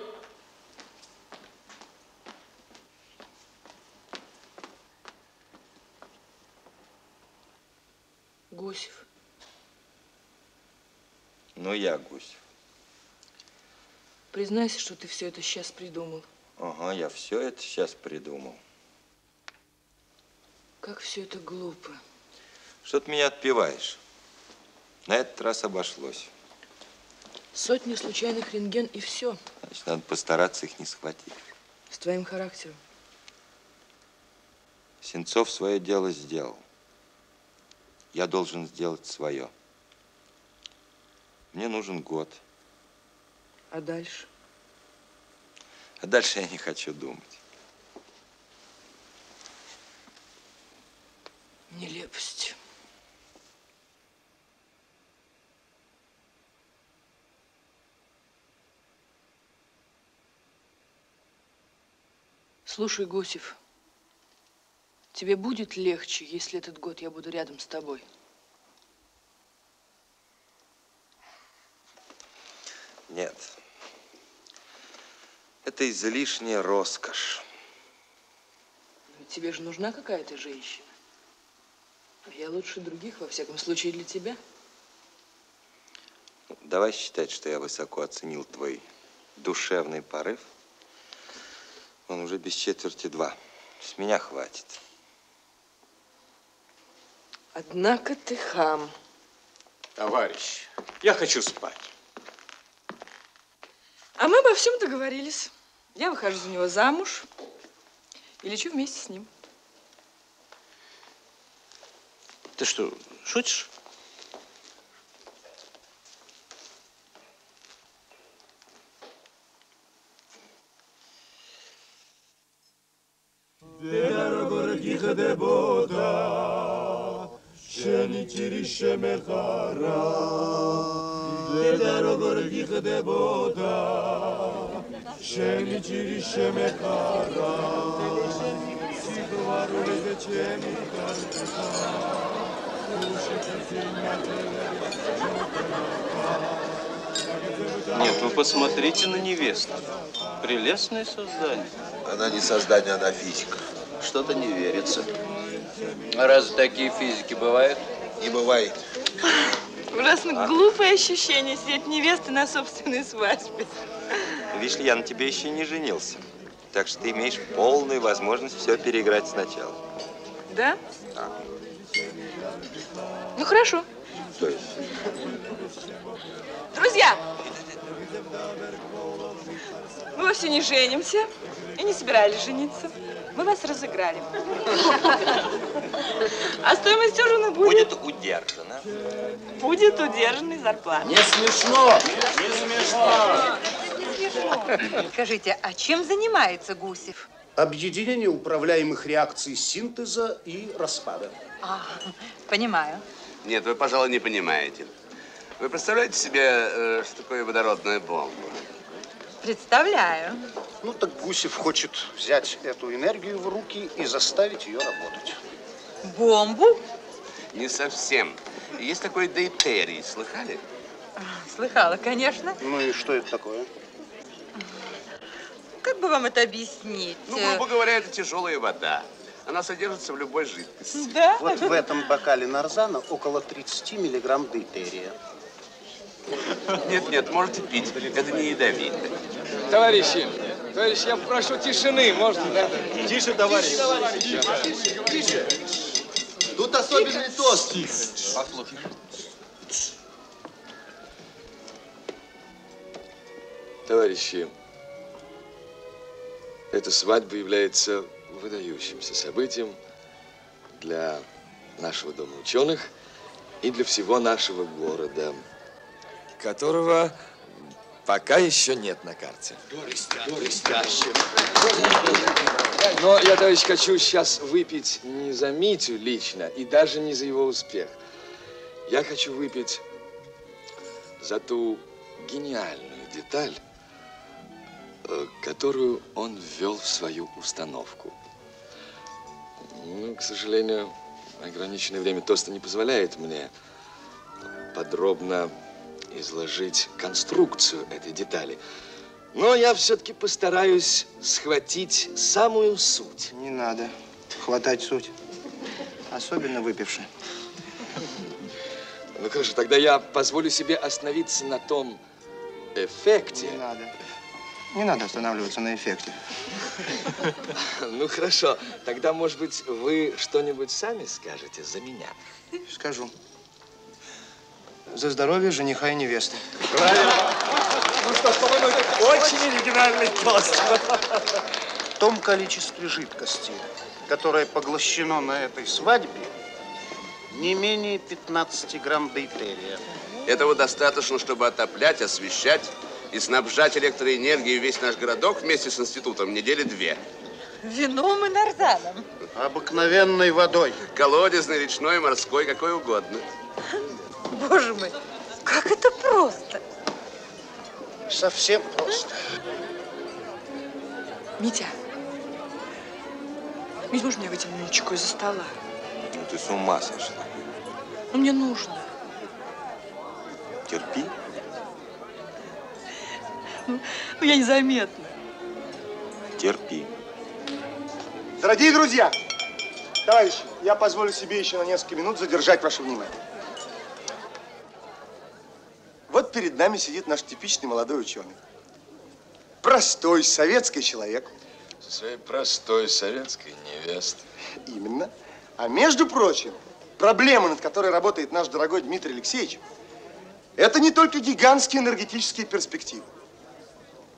Speaker 7: Гусев.
Speaker 12: Ну, я гусь.
Speaker 7: Признайся, что ты все это сейчас придумал.
Speaker 12: Ага, я все это сейчас придумал.
Speaker 7: Как все это глупо.
Speaker 12: Что ты меня отпиваешь? На этот раз обошлось.
Speaker 7: Сотни случайных рентген и все.
Speaker 12: Значит, надо постараться их не схватить.
Speaker 7: С твоим характером.
Speaker 12: Сенцов свое дело сделал. Я должен сделать свое. Мне нужен год.
Speaker 7: А дальше?
Speaker 12: А дальше я не хочу думать.
Speaker 7: Нелепость. Слушай, Гусев, тебе будет легче, если этот год я буду рядом с тобой?
Speaker 12: Нет. Это излишняя роскошь.
Speaker 7: Ведь тебе же нужна какая-то женщина. А я лучше других, во всяком случае, для тебя.
Speaker 12: Давай считать, что я высоко оценил твой душевный порыв. Он уже без четверти два. С меня хватит.
Speaker 7: Однако ты хам.
Speaker 9: Товарищ, я хочу спать.
Speaker 7: А мы обо всем договорились. Я выхожу за него замуж и лечу вместе с ним.
Speaker 9: Ты что, шутишь?
Speaker 7: Дорогих дебота, шени тиришемехара дорогор вихде бода, шеми чири шеме кара, сиговару лезе чеми карта,
Speaker 9: нет, вы посмотрите на невесту. Прелестное создание.
Speaker 14: Она не создание, она физика.
Speaker 9: Что-то не верится. Разве такие физики бывают?
Speaker 14: Не бывает.
Speaker 7: Ужасно глупое ощущение сидеть невестой на собственной свадьбе.
Speaker 12: Видишь ли, я на тебе еще не женился. Так что ты имеешь полную возможность все переиграть сначала.
Speaker 7: Да?
Speaker 12: Да.
Speaker 7: Ну хорошо.
Speaker 12: То есть?
Speaker 7: Друзья! Мы вовсе не женимся и не собирались жениться. Мы вас разыграли. А стоимость ужина будет?
Speaker 12: Будет удержана.
Speaker 7: Будет удержанной зарплата.
Speaker 14: Не смешно!
Speaker 7: Не смешно.
Speaker 15: Скажите, а чем занимается Гусев?
Speaker 4: Объединение управляемых реакций синтеза и распада.
Speaker 15: А, понимаю.
Speaker 16: Нет, вы, пожалуй, не понимаете. Вы представляете себе, э, что такое водородная бомба?
Speaker 15: Представляю.
Speaker 4: Ну так Гусев хочет взять эту энергию в руки и заставить ее работать.
Speaker 15: Бомбу?
Speaker 16: Не совсем. Есть такой дейтерий, слыхали?
Speaker 15: Слыхала, конечно.
Speaker 4: Ну и что это такое?
Speaker 15: Как бы вам это объяснить?
Speaker 16: Ну, грубо говоря, это тяжелая вода. Она содержится в любой жидкости.
Speaker 15: Да?
Speaker 4: Вот в этом бокале нарзана около 30 миллиграмм дейтерия.
Speaker 16: Нет, нет, можете пить. Это не ядовито.
Speaker 6: Товарищи, товарищи, я прошу тишины, можно, да?
Speaker 4: Тише, товарищ.
Speaker 14: Тише, тише. Тут особенный тост.
Speaker 16: Послушай.
Speaker 17: Товарищи, эта свадьба является выдающимся событием для нашего дома ученых и для всего нашего города, которого пока еще нет на карте.
Speaker 14: Блестяще.
Speaker 17: Но я, товарищ, хочу сейчас выпить не за Митю лично и даже не за его успех. Я хочу выпить за ту гениальную деталь, э, которую он ввел в свою установку. Ну, к сожалению, ограниченное время тоста не позволяет мне подробно изложить конструкцию этой детали. Но я все-таки постараюсь схватить самую суть.
Speaker 10: Не надо хватать суть. Особенно выпивши.
Speaker 17: Ну хорошо, тогда я позволю себе остановиться на том эффекте.
Speaker 10: Не надо. Не надо останавливаться на эффекте.
Speaker 17: Ну хорошо, тогда, может быть, вы что-нибудь сами скажете за меня?
Speaker 10: Скажу. За здоровье жениха и невесты.
Speaker 4: Ну что ж, по-моему, очень оригинальный тост. В том количестве жидкости, которое поглощено на этой свадьбе, не менее 15 грамм дейтерия.
Speaker 16: Этого достаточно, чтобы отоплять, освещать и снабжать электроэнергией весь наш городок вместе с институтом недели две.
Speaker 15: Вином и нарзаном.
Speaker 4: Обыкновенной водой.
Speaker 16: Колодезной, речной, морской, какой угодно.
Speaker 15: Боже мой, как это просто.
Speaker 4: Совсем просто.
Speaker 7: Митя, Мить, можно я вытяну чеку из-за стола?
Speaker 12: Ну, ты с ума сошла.
Speaker 7: Ну, мне нужно.
Speaker 12: Терпи.
Speaker 7: Ну, я незаметна.
Speaker 12: Терпи.
Speaker 4: Дорогие друзья, товарищи, я позволю себе еще на несколько минут задержать ваше внимание. Вот перед нами сидит наш типичный молодой ученый. Простой советский человек.
Speaker 17: Со своей простой советской невестой.
Speaker 4: Именно. А между прочим, проблема, над которой работает наш дорогой Дмитрий Алексеевич, это не только гигантские энергетические перспективы.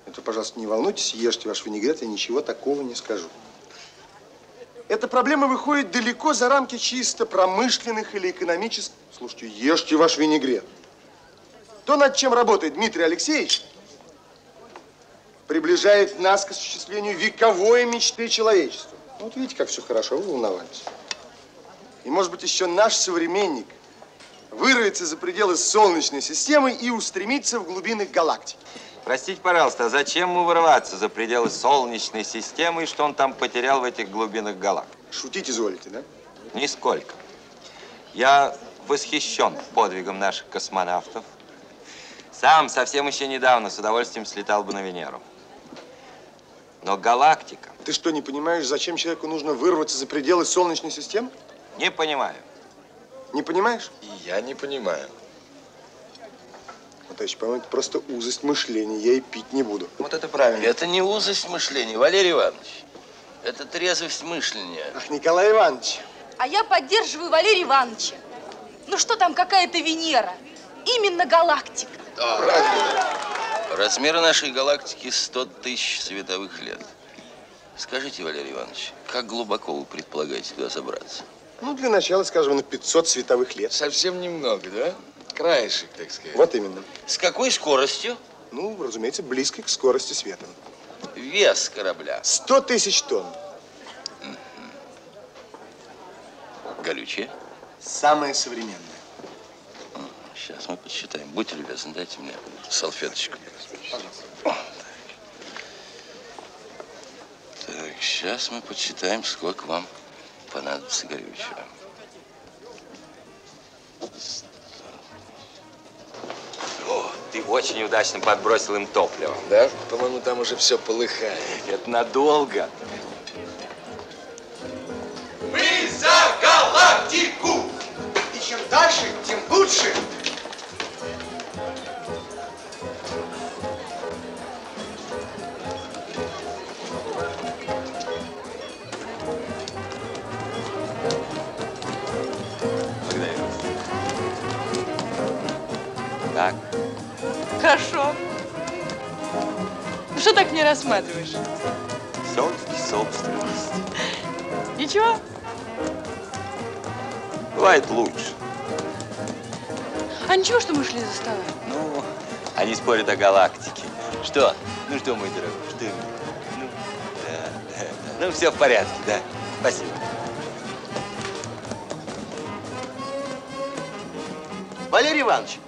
Speaker 4: Это, пожалуйста, не волнуйтесь, ешьте ваш винегрет, я ничего такого не скажу. Эта проблема выходит далеко за рамки чисто промышленных или экономических. Слушайте, ешьте ваш винегрет. То, над чем работает Дмитрий Алексеевич, приближает нас к осуществлению вековой мечты человечества. Вот видите, как все хорошо, вы волновались. И, может быть, еще наш современник вырвется за пределы Солнечной системы и устремится в глубины галактики.
Speaker 12: Простите, пожалуйста, а зачем ему вырываться за пределы Солнечной системы и что он там потерял в этих глубинах галактик?
Speaker 4: Шутить изволите, да?
Speaker 12: Нисколько. Я восхищен подвигом наших космонавтов. Сам совсем еще недавно с удовольствием слетал бы на Венеру. Но галактика...
Speaker 4: Ты что, не понимаешь, зачем человеку нужно вырваться за пределы Солнечной системы?
Speaker 12: Не понимаю.
Speaker 4: Не понимаешь?
Speaker 17: И я не понимаю.
Speaker 4: Матвеевич, по-моему, это просто узость мышления. Я и пить не буду.
Speaker 12: Вот это правильно.
Speaker 14: Это не узость мышления, Валерий Иванович. Это трезвость мышления.
Speaker 4: Ах, Николай Иванович.
Speaker 11: А я поддерживаю Валерия Ивановича. Ну что там, какая-то Венера? Именно галактика.
Speaker 14: Размеры нашей галактики 100 тысяч световых лет. Скажите, Валерий Иванович, как глубоко вы предполагаете туда забраться?
Speaker 4: Ну, для начала, скажем, на 500 световых лет.
Speaker 17: Совсем немного, да? Краешек, так сказать.
Speaker 4: Вот именно.
Speaker 14: С какой скоростью?
Speaker 4: Ну, разумеется, близкой к скорости света.
Speaker 14: Вес корабля?
Speaker 4: 100 тысяч тонн.
Speaker 14: Горючее?
Speaker 4: Самое современное.
Speaker 14: Сейчас мы подсчитаем. Будьте любезны, дайте мне салфеточку. Так, сейчас мы подсчитаем, сколько вам понадобится горючего.
Speaker 12: О, ты очень удачно подбросил им топливо.
Speaker 17: Да? По-моему, там уже все полыхает.
Speaker 12: Это надолго.
Speaker 18: Мы за галактику! И чем дальше, тем лучше!
Speaker 7: Что так не рассматриваешь?
Speaker 12: все-таки собственность.
Speaker 7: Ничего?
Speaker 12: Бывает лучше.
Speaker 7: А ничего, что мы шли за столом?
Speaker 12: Ну, они спорят о галактике. Что? Ну что, мой дорогой, что? Ну, да, да, да. Ну, все в порядке, да. Спасибо.
Speaker 14: Валерий Иванович,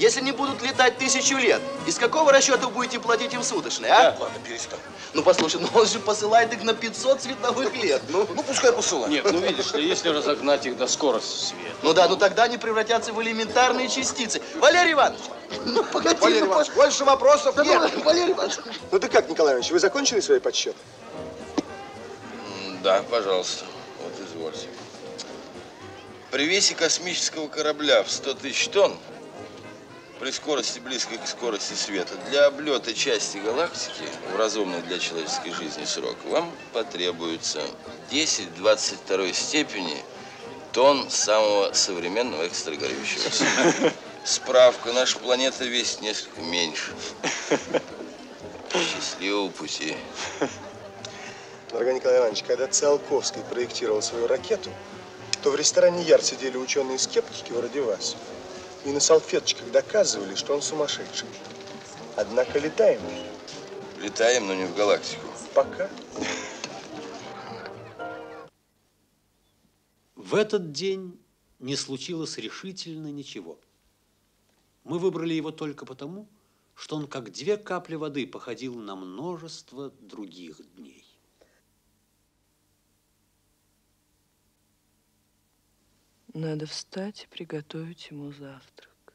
Speaker 14: если не будут летать тысячу лет, из какого расчета вы будете платить им суточные, а?
Speaker 3: Ладно, перестань.
Speaker 14: Ну, послушай, ну он же посылает их на 500 световых лет. Ну,
Speaker 3: Ну, пускай посылает.
Speaker 19: Нет, ну видишь ли, если разогнать их до скорости света.
Speaker 14: ну да, ну тогда они превратятся в элементарные частицы. Валерий Иванович, ну погоди.
Speaker 4: Валерий
Speaker 14: ну,
Speaker 4: Иванович, больше вопросов
Speaker 14: Да
Speaker 4: нет.
Speaker 14: ну, Валерий Иванович.
Speaker 4: Ну ты как, Николай Иванович, вы закончили свои подсчеты?
Speaker 14: Да, пожалуйста. Вот извольте. При весе космического корабля в 100 тысяч тонн, при скорости близкой к скорости света, для облета части галактики в разумный для человеческой жизни срок, вам потребуется 10 22 степени тонн самого современного экстрагорючего. Справка, наша планета весит несколько меньше. Счастливого пути.
Speaker 4: Дорогой Николай Иванович, когда Циолковский проектировал свою ракету, то в ресторане Яр сидели ученые-скептики вроде вас. И на салфеточках доказывали, что он сумасшедший. Однако летаем.
Speaker 14: Летаем, но не в галактику.
Speaker 4: Пока.
Speaker 1: В этот день не случилось решительно ничего. Мы выбрали его только потому, что он как две капли воды походил на множество других дней.
Speaker 7: Надо встать и приготовить ему завтрак.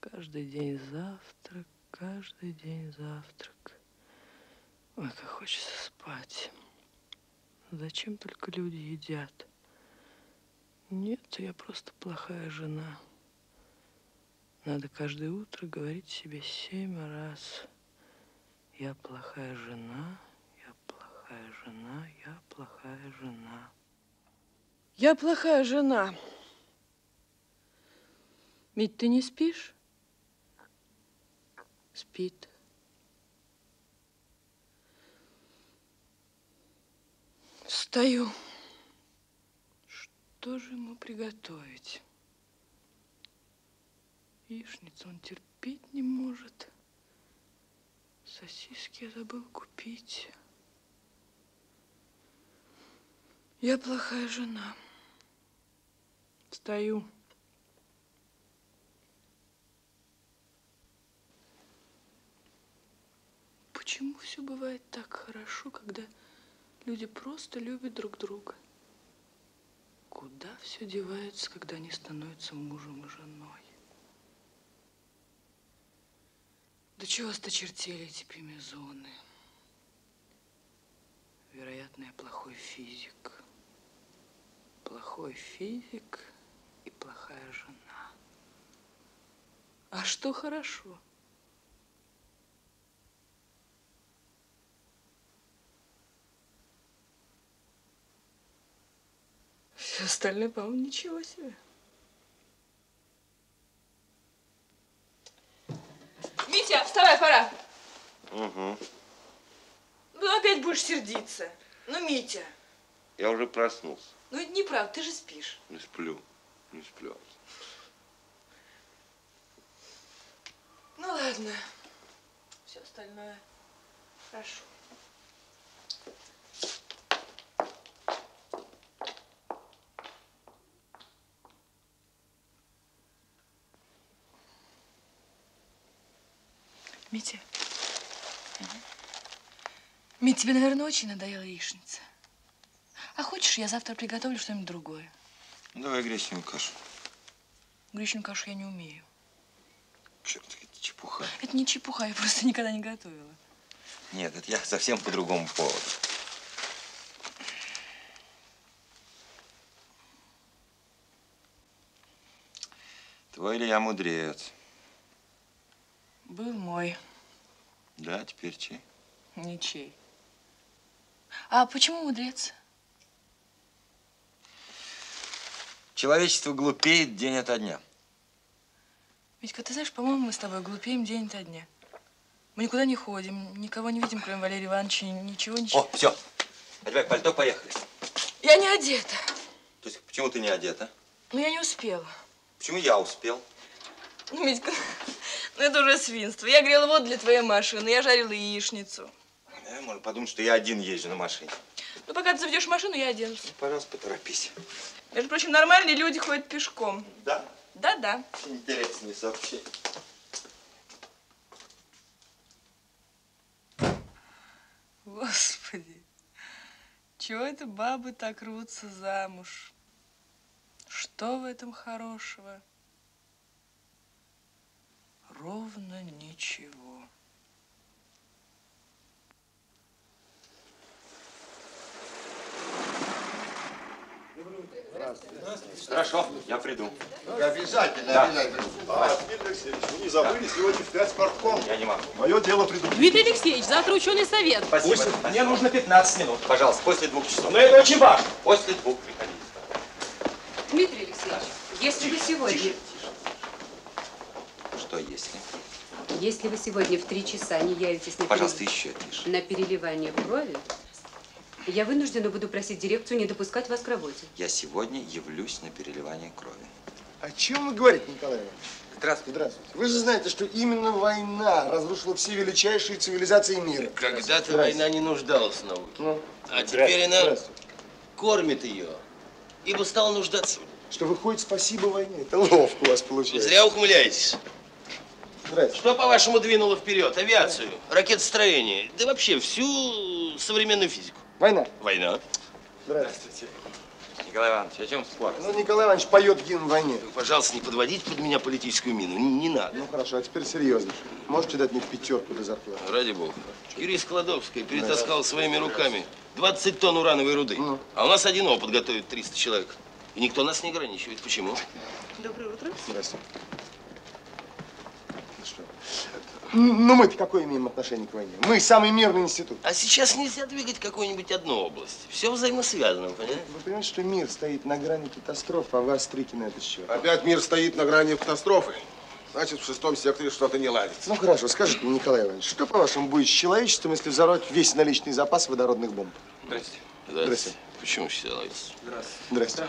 Speaker 7: Каждый день завтрак, каждый день завтрак. Ой, как хочется спать. Зачем только люди едят? Нет, я просто плохая жена. Надо каждое утро говорить себе семь раз. Я плохая жена, я плохая жена, я плохая жена. Я плохая жена. Мить, ты не спишь? Спит. Встаю. Что же ему приготовить? Яичницу он терпеть не может. Сосиски я забыл купить. Я плохая жена. Встаю. Почему все бывает так хорошо, когда люди просто любят друг друга? Куда все девается, когда они становятся мужем и женой? Да чего осточертели эти пимезоны? Вероятно, я плохой физик. Плохой физик и плохая жена. А что хорошо? Все остальное, по-моему, ничего себе. Митя, вставай, пора.
Speaker 12: Угу.
Speaker 7: Ну, опять будешь сердиться. Ну, Митя,
Speaker 12: Я уже проснулся.
Speaker 7: Ну это неправда, ты же спишь.
Speaker 12: Не сплю. Не сплю.
Speaker 7: Ну, ладно. Все остальное хорошо. Митя. Митя, тебе, наверное, очень надоела яичница. А хочешь, я завтра приготовлю что-нибудь другое?
Speaker 12: Ну, Давай гречневую кашу.
Speaker 7: Гречневую кашу я не умею.
Speaker 12: Черт, это чепуха.
Speaker 7: Это не чепуха, я просто никогда не готовила.
Speaker 12: Нет, это я совсем по другому поводу. Твой Илья мудрец.
Speaker 7: Был мой,
Speaker 12: Да, теперь чей?
Speaker 7: ничей. А почему мудрец?
Speaker 12: Человечество глупеет день ото дня.
Speaker 7: Митька, ты знаешь, по-моему, мы с тобой глупеем день ото дня. Мы никуда не ходим, никого не видим, кроме Валерия Ивановича, ничего, ничего.
Speaker 12: О, все. Одевай пальто, поехали.
Speaker 7: Я не одета.
Speaker 12: То есть, почему ты не одета?
Speaker 7: Ну, я не успела.
Speaker 12: Почему я успел?
Speaker 7: Ну, Митька, ну это уже свинство. Я грела воду для твоей машины, я жарила яичницу.
Speaker 12: Да, можно подумать, что я один езжу на машине.
Speaker 7: Ну, пока ты заведешь машину, я оденусь.
Speaker 12: Пожалуйста, поторопись.
Speaker 7: Между прочим, нормальные люди ходят пешком.
Speaker 12: Да?
Speaker 7: Да-да.
Speaker 12: Интересные сообщения.
Speaker 7: Господи, чего это бабы так рвутся замуж? Что в этом хорошего? Ровно ничего.
Speaker 12: Хорошо, я приду.
Speaker 4: Обязательно,
Speaker 12: Да.
Speaker 4: обязательно. А, Дмитрий Алексеевич, вы не забыли сегодня в пять спортком?
Speaker 12: Я не могу.
Speaker 4: Мое дело предупредить.
Speaker 20: Дмитрий Алексеевич, завтра ученый совет.
Speaker 12: Спасибо.
Speaker 10: Мне нужно 15 минут.
Speaker 12: Пожалуйста, после двух часов.
Speaker 10: Но это очень важно.
Speaker 12: После двух приходите.
Speaker 20: Дмитрий Алексеевич, если вы сегодня,
Speaker 12: Что если?
Speaker 20: если вы сегодня в три часа не явитесь на,
Speaker 12: Пожалуйста,
Speaker 20: пере-
Speaker 12: еще тише.
Speaker 20: на переливание крови, я вынуждена буду просить дирекцию не допускать вас к работе.
Speaker 12: Я сегодня явлюсь на переливание крови.
Speaker 4: О чем вы говорите, Николай Иванович? Здравствуйте. Здравствуйте. Вы же знаете, что именно война разрушила все величайшие цивилизации мира.
Speaker 14: Когда-то война не нуждалась в науке.
Speaker 4: Ну,
Speaker 14: А теперь она кормит ее, ибо стала нуждаться.
Speaker 4: Что выходит, спасибо войне. Это ловко у вас получается.
Speaker 14: Зря ухмыляетесь.
Speaker 4: Здрасте.
Speaker 14: Что, по-вашему, двинуло вперед? Авиацию, ракетостроение, да вообще всю современную физику.
Speaker 4: Война.
Speaker 14: Война.
Speaker 4: Здравствуйте.
Speaker 12: Николай Иванович, о чем спор?
Speaker 4: Ну, Николай Иванович поет гимн войне.
Speaker 14: Вы, пожалуйста, не подводите под меня политическую мину. Не, не надо.
Speaker 4: Ну, хорошо, а теперь серьезно. Можете дать мне пятерку до зарплаты?
Speaker 14: Ради бога. Юрий Складовская перетаскал своими руками 20 тонн урановой руды. А у нас один опыт готовит 300 человек. И никто нас не ограничивает. Почему?
Speaker 7: Доброе утро.
Speaker 4: Здравствуйте. Ну что? Ну, мы-то какое имеем отношение к войне? Мы самый мирный институт.
Speaker 14: А сейчас нельзя двигать какую-нибудь одну область. Все взаимосвязано, понимаете?
Speaker 4: Вы понимаете, что мир стоит на грани катастрофы, а вы острики на этот счет?
Speaker 5: Опять мир стоит на грани катастрофы. Значит, в шестом секторе что-то не ладится.
Speaker 4: Ну хорошо, скажите мне, Николай Иванович, что, по-вашему, будет с человечеством, если взорвать весь наличный запас водородных бомб?
Speaker 14: Здрасте.
Speaker 4: Здрасте.
Speaker 14: Почему все ладится?
Speaker 4: Здрасте.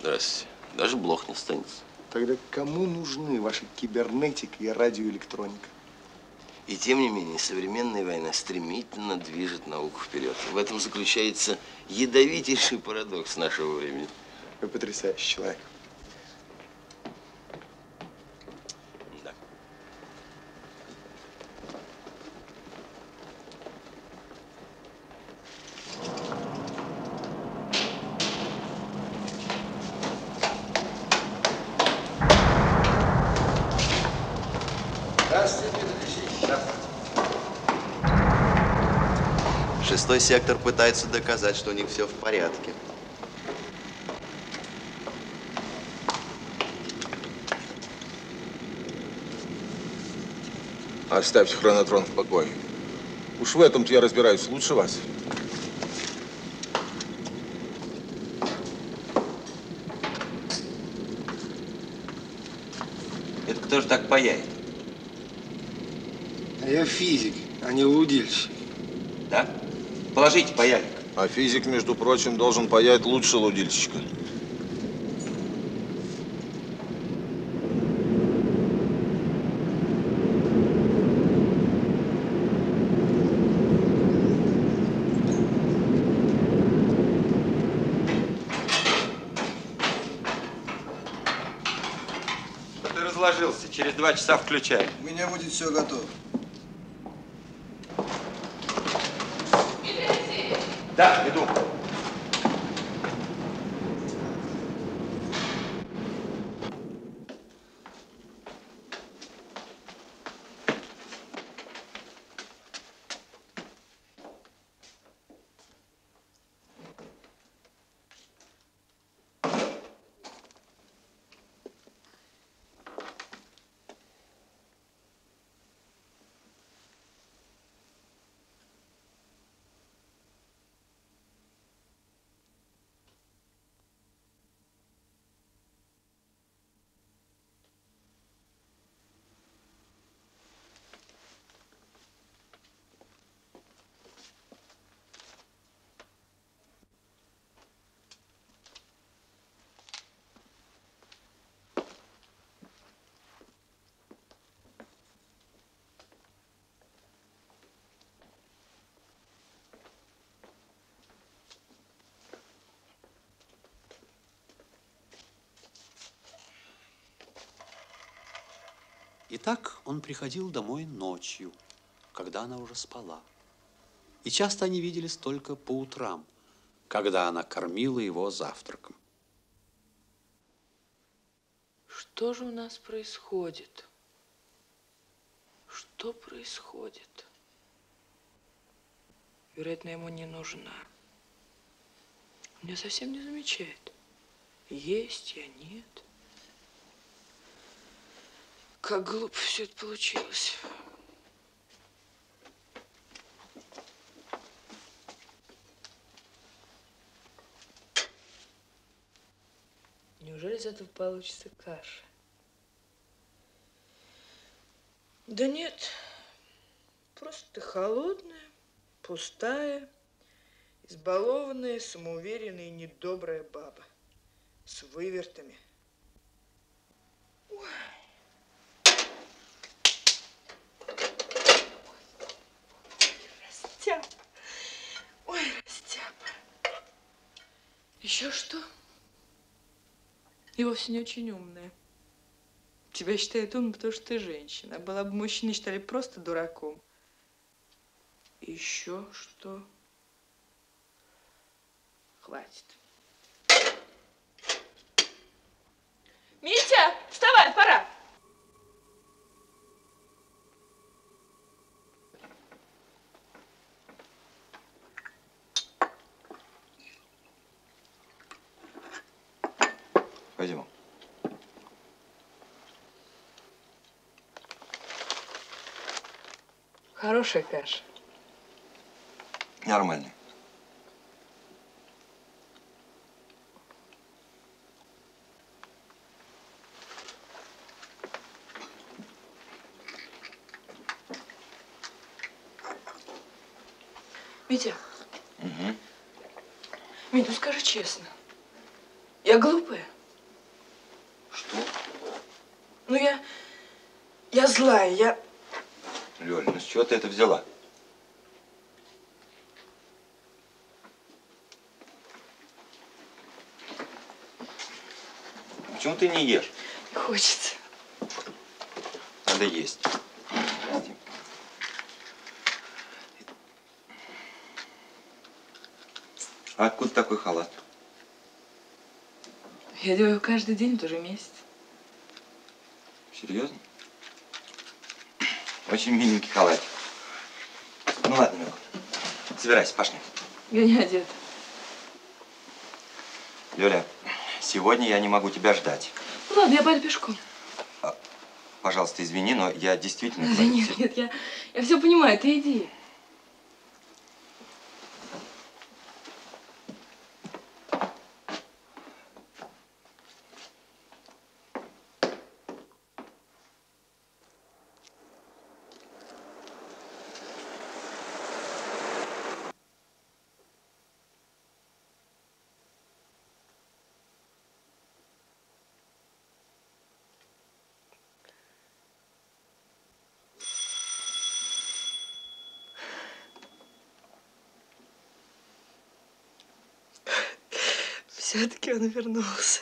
Speaker 14: Здрасте. Даже блох не останется.
Speaker 4: Тогда кому нужны ваши кибернетика и радиоэлектроника?
Speaker 14: И тем не менее, современная война стремительно движет науку вперед. В этом заключается ядовитейший парадокс нашего времени.
Speaker 4: Вы потрясающий человек.
Speaker 21: Сектор пытается доказать, что у них все в порядке.
Speaker 5: Оставьте хронотрон в покое. Уж в этом-то я разбираюсь лучше вас.
Speaker 12: Это кто же так паяет?
Speaker 3: А я физик, а не лудильщик.
Speaker 12: Положите паяльник.
Speaker 5: А физик, между прочим, должен паять лучше лудильщика.
Speaker 12: Ты разложился, через два часа включай.
Speaker 4: У меня будет все готово.
Speaker 12: Да, иду.
Speaker 1: И так он приходил домой ночью, когда она уже спала. И часто они виделись только по утрам, когда она кормила его завтраком.
Speaker 7: Что же у нас происходит? Что происходит? Вероятно, ему не нужна. Меня совсем не замечает. Есть я, нет. Как глупо все это получилось. Неужели из этого получится каша? Да нет, просто холодная, пустая, избалованная, самоуверенная и недобрая баба с вывертами. Ой. Еще что? И вовсе не очень умная. Тебя считают умным, потому что ты женщина. А была бы мужчина, считали просто дураком. Еще что? Хватит. Митя, вставай, пора.
Speaker 12: Возьму.
Speaker 7: Хорошая каша.
Speaker 12: Нормально.
Speaker 7: Митя,
Speaker 12: Угу.
Speaker 7: Мить, ну скажи честно. Я глупая?
Speaker 12: Что?
Speaker 7: Ну я... Я злая, я...
Speaker 12: Лёль, ну с чего ты это взяла? Почему ты не ешь?
Speaker 7: Хочется.
Speaker 12: Надо есть. А откуда такой халат?
Speaker 7: Я делаю каждый день в тот же месяц.
Speaker 12: Серьезно? Очень миленький халатик. Собирайся, пошли.
Speaker 7: Я не одета.
Speaker 12: Лёля, сегодня я не могу тебя ждать.
Speaker 7: Ну ладно, я пойду пешком.
Speaker 12: Пожалуйста, извини, но я действительно
Speaker 7: Да нет, нет, я, я все понимаю, ты иди. Все-таки он вернулся.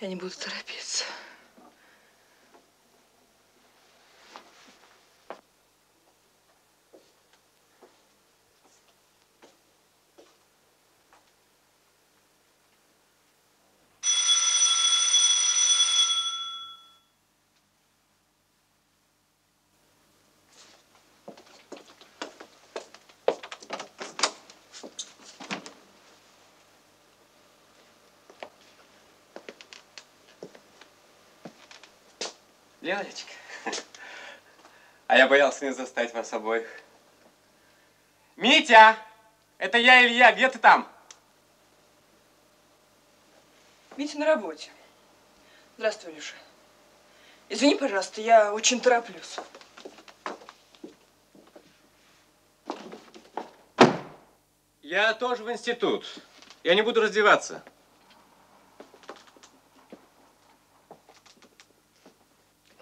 Speaker 7: Я не буду торопиться.
Speaker 6: Леночка, а я боялся не застать вас обоих. Митя! Это я, Илья, где ты там?
Speaker 7: Митя на работе. Здравствуй, Илюша. Извини, пожалуйста, я очень тороплюсь.
Speaker 6: Я тоже в институт. Я не буду раздеваться.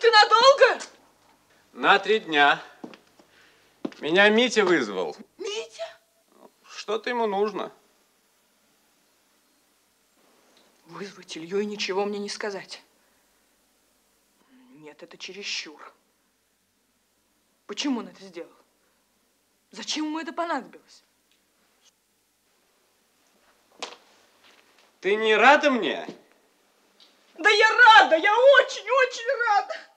Speaker 7: Ты надолго?
Speaker 6: На три дня. Меня Митя вызвал.
Speaker 7: Митя?
Speaker 6: Что-то ему нужно.
Speaker 7: Вызвать Илью и ничего мне не сказать. Нет, это чересчур. Почему он это сделал? Зачем ему это понадобилось?
Speaker 6: Ты не рада мне?
Speaker 7: Да я рада, я очень-очень рада.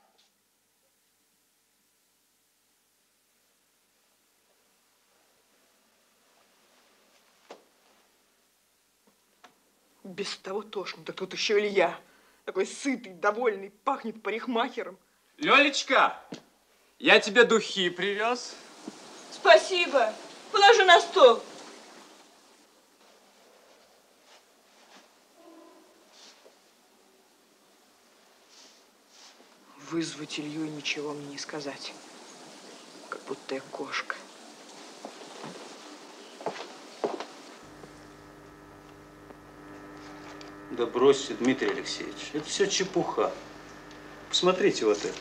Speaker 7: Без того тошно, да тут еще Илья. Такой сытый, довольный, пахнет парикмахером.
Speaker 6: Лёлечка, я тебе духи привез.
Speaker 7: Спасибо. Положи на стол. Вызвать Илью и ничего мне не сказать. Как будто я кошка.
Speaker 19: Да бросьте, Дмитрий Алексеевич, это все чепуха. Посмотрите вот это.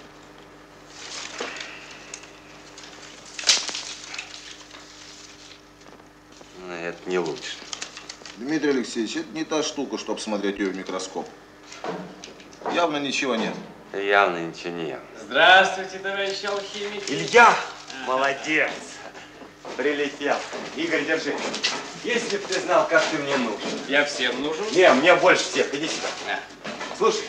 Speaker 12: Ну, это не лучше.
Speaker 5: Дмитрий Алексеевич, это не та штука, чтобы смотреть ее в микроскоп. Явно ничего нет.
Speaker 12: Явно ничего не явно.
Speaker 6: Здравствуйте, товарищ алхимик.
Speaker 12: Илья! Молодец! Прилетел. Игорь, держи. Если бы ты знал, как ты мне нужен.
Speaker 6: Я всем нужен?
Speaker 12: Не, мне больше всех. Иди сюда. Слушай,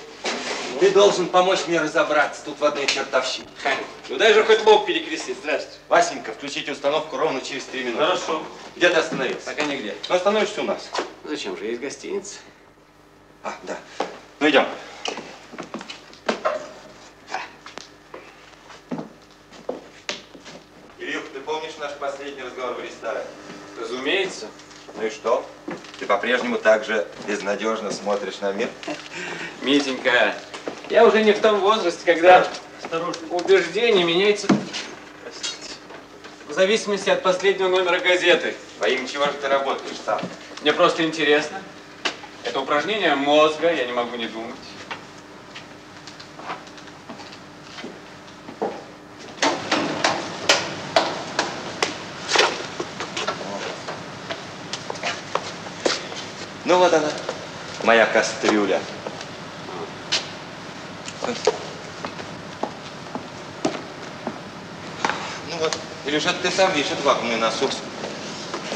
Speaker 12: ты должен помочь мне разобраться тут в одной чертовщине.
Speaker 6: Ну дай же хоть лоб перекрестить. Здравствуйте.
Speaker 12: Васенька, включите установку ровно через три минуты.
Speaker 6: Хорошо.
Speaker 12: Где ты остановился?
Speaker 6: Пока нигде.
Speaker 12: Ну, остановишься у нас.
Speaker 6: Зачем же, есть гостиница.
Speaker 12: А, да. Ну, идем. Ильюх, ты помнишь наш последний разговор в ресторане?
Speaker 6: Разумеется.
Speaker 12: Ну и что? Ты по-прежнему так же безнадежно смотришь на мир?
Speaker 6: Митенька, я уже не в том возрасте, когда убеждение меняется в зависимости от последнего номера газеты.
Speaker 12: Во имя чего же ты работаешь сам?
Speaker 6: Мне просто интересно. Это упражнение мозга, я не могу не думать.
Speaker 12: Ну вот она, моя кастрюля. Ну вот, или же ты сам видишь, это вакуумный насос.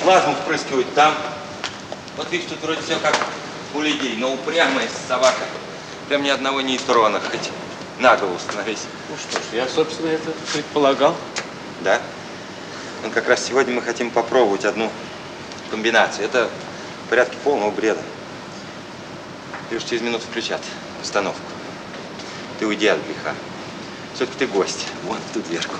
Speaker 12: Плазму впрыскивают там. Вот видишь, тут вроде все как у людей, но упрямая собака. Прям ни одного нейтрона, хоть на голову становись.
Speaker 6: Ну что ж, я, собственно, это предполагал.
Speaker 12: Да? Ну, как раз сегодня мы хотим попробовать одну комбинацию. Это порядке полного бреда. И уж через минуту включат установку. Ты уйди от греха. Все-таки ты гость. Вон в ту дверку.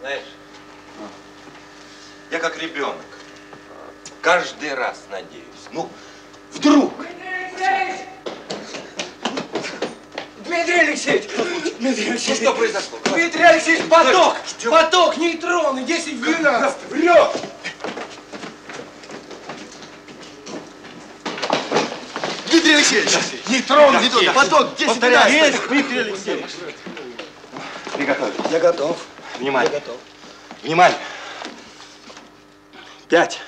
Speaker 12: Знаешь, я как ребенок. Каждый раз надеюсь. Ну, вдруг.
Speaker 18: Дмитрий Алексеевич! Дмитрий Алексеевич!
Speaker 12: что произошло?
Speaker 18: Дмитрий Алексеевич, поток! Поток, нейтроны, 10 12. Врет!
Speaker 4: Дмитрий Алексеевич! Нейтрон, нейтрон, поток, 10
Speaker 18: Повторяю.
Speaker 4: 12.
Speaker 18: Есть, Дмитрий Алексеевич!
Speaker 12: Приготовь.
Speaker 4: Я готов.
Speaker 12: Внимание.
Speaker 4: Я готов.
Speaker 12: Внимание. Пять.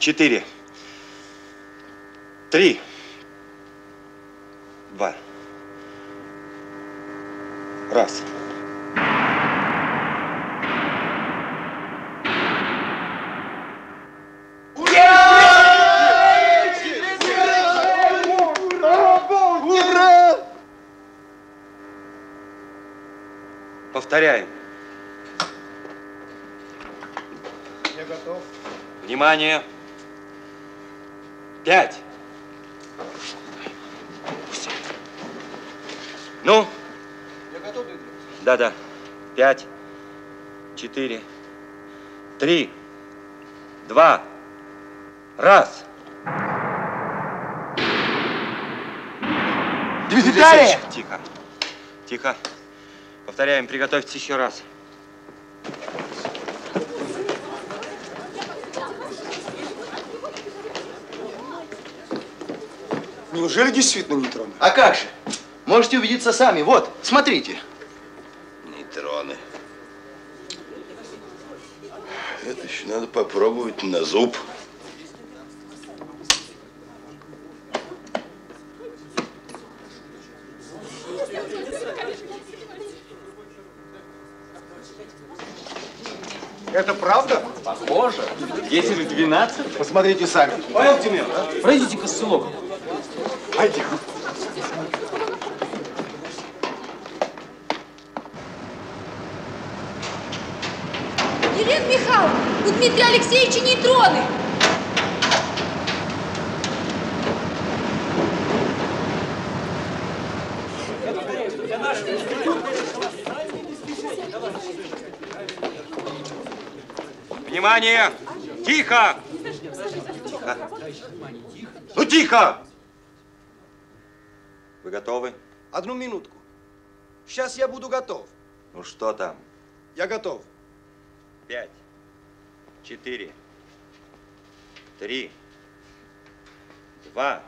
Speaker 12: Четыре. Три. Два. Раз. Повторяем.
Speaker 4: Я готов.
Speaker 12: Внимание. Пять. Ну?
Speaker 4: Я готов, Дмитрий
Speaker 12: Да-да. Пять. Четыре. Три. Два. Раз. Алексеевич! Тихо. Тихо. Повторяем, приготовьтесь еще раз.
Speaker 4: Неужели действительно нейтрон?
Speaker 21: А как же? Можете убедиться сами. Вот, смотрите.
Speaker 14: Нейтроны. Это еще надо попробовать на зуб.
Speaker 4: Это правда?
Speaker 6: Похоже. 10 в 12.
Speaker 4: Посмотрите сами.
Speaker 19: Павел Тимир, пройдите-ка с селок.
Speaker 4: Пойдем.
Speaker 11: Елена Михайловна, у Дмитрия Алексеевича нейтроны.
Speaker 12: Внимание! Тихо! Тихо. Ну, тихо! Вы готовы?
Speaker 4: Одну минутку. Сейчас я буду готов.
Speaker 12: Ну, что там?
Speaker 4: Я готов.
Speaker 12: Пять. Четыре. Три. Два.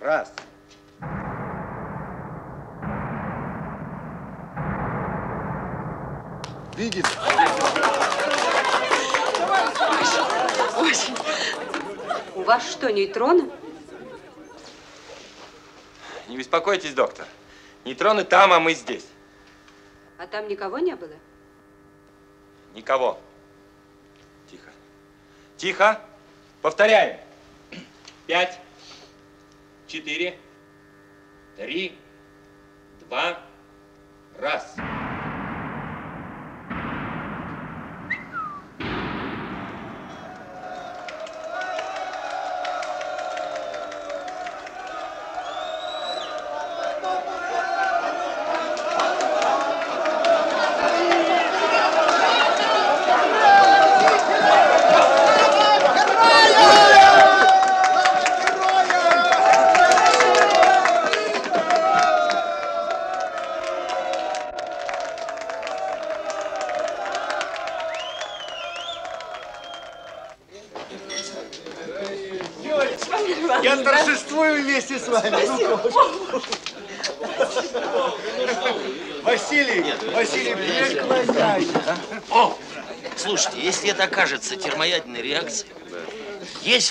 Speaker 12: Раз.
Speaker 4: Видит.
Speaker 20: У вас что, нейтроны?
Speaker 12: Не беспокойтесь, доктор. Нейтроны там, а мы здесь.
Speaker 20: А там никого не было?
Speaker 12: Никого. Тихо. Тихо. Повторяем. Пять. Четыре. Три. Два. Раз.
Speaker 13: Владимир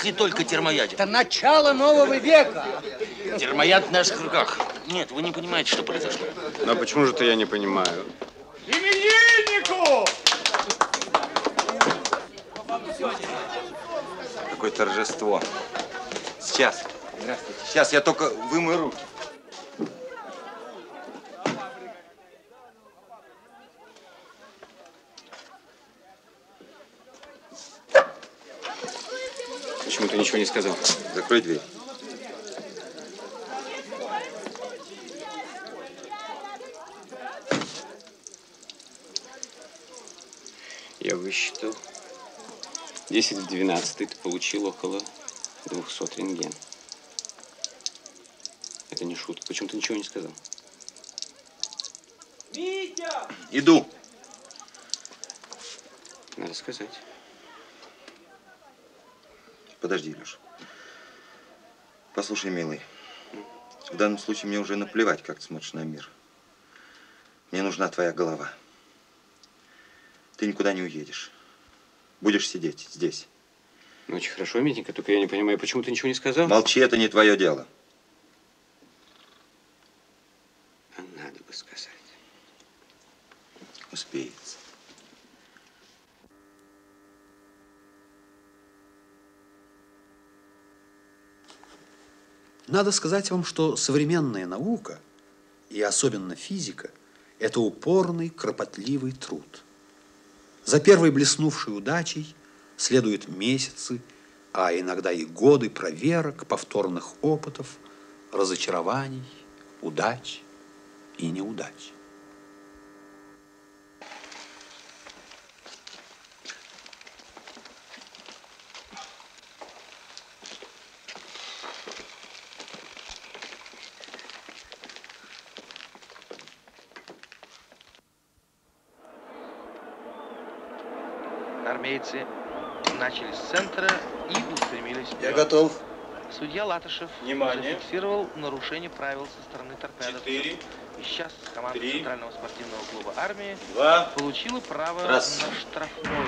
Speaker 22: если только термоядер.
Speaker 18: Это начало нового века.
Speaker 22: Термояд в наших руках. Нет, вы не понимаете, что произошло.
Speaker 6: Но почему же-то я не понимаю?
Speaker 18: Имениннику!
Speaker 12: Какое торжество. Сейчас. Здравствуйте. Сейчас я только вымою руки.
Speaker 6: Почему ты ничего не сказал?
Speaker 12: Закрой дверь.
Speaker 6: Я высчитал. 10 в 12 ты получил около 200 рентген. Это не шутка. Почему ты ничего не сказал?
Speaker 18: Витя!
Speaker 12: Иду.
Speaker 6: Надо сказать.
Speaker 12: Подожди, Леша. Послушай, милый, в данном случае мне уже наплевать, как ты смотришь на мир. Мне нужна твоя голова. Ты никуда не уедешь. Будешь сидеть здесь.
Speaker 6: Ну, очень хорошо, Митенька, только я не понимаю, почему ты ничего не сказал?
Speaker 12: Молчи, это не твое дело.
Speaker 6: А надо бы сказать.
Speaker 12: Успеется.
Speaker 1: Надо сказать вам, что современная наука, и особенно физика, это упорный, кропотливый труд. За первой блеснувшей удачей следуют месяцы, а иногда и годы проверок, повторных опытов, разочарований, удач и неудач.
Speaker 23: Армейцы начали с центра и устремились
Speaker 4: Я
Speaker 23: вперед.
Speaker 4: готов.
Speaker 23: Судья Латышев
Speaker 4: Внимание.
Speaker 23: зафиксировал нарушение правил со стороны торпедов.
Speaker 4: Четыре.
Speaker 23: И сейчас команда
Speaker 4: Три.
Speaker 23: Центрального спортивного клуба армии
Speaker 4: Два.
Speaker 23: получила право
Speaker 4: Раз.
Speaker 23: на штрафной.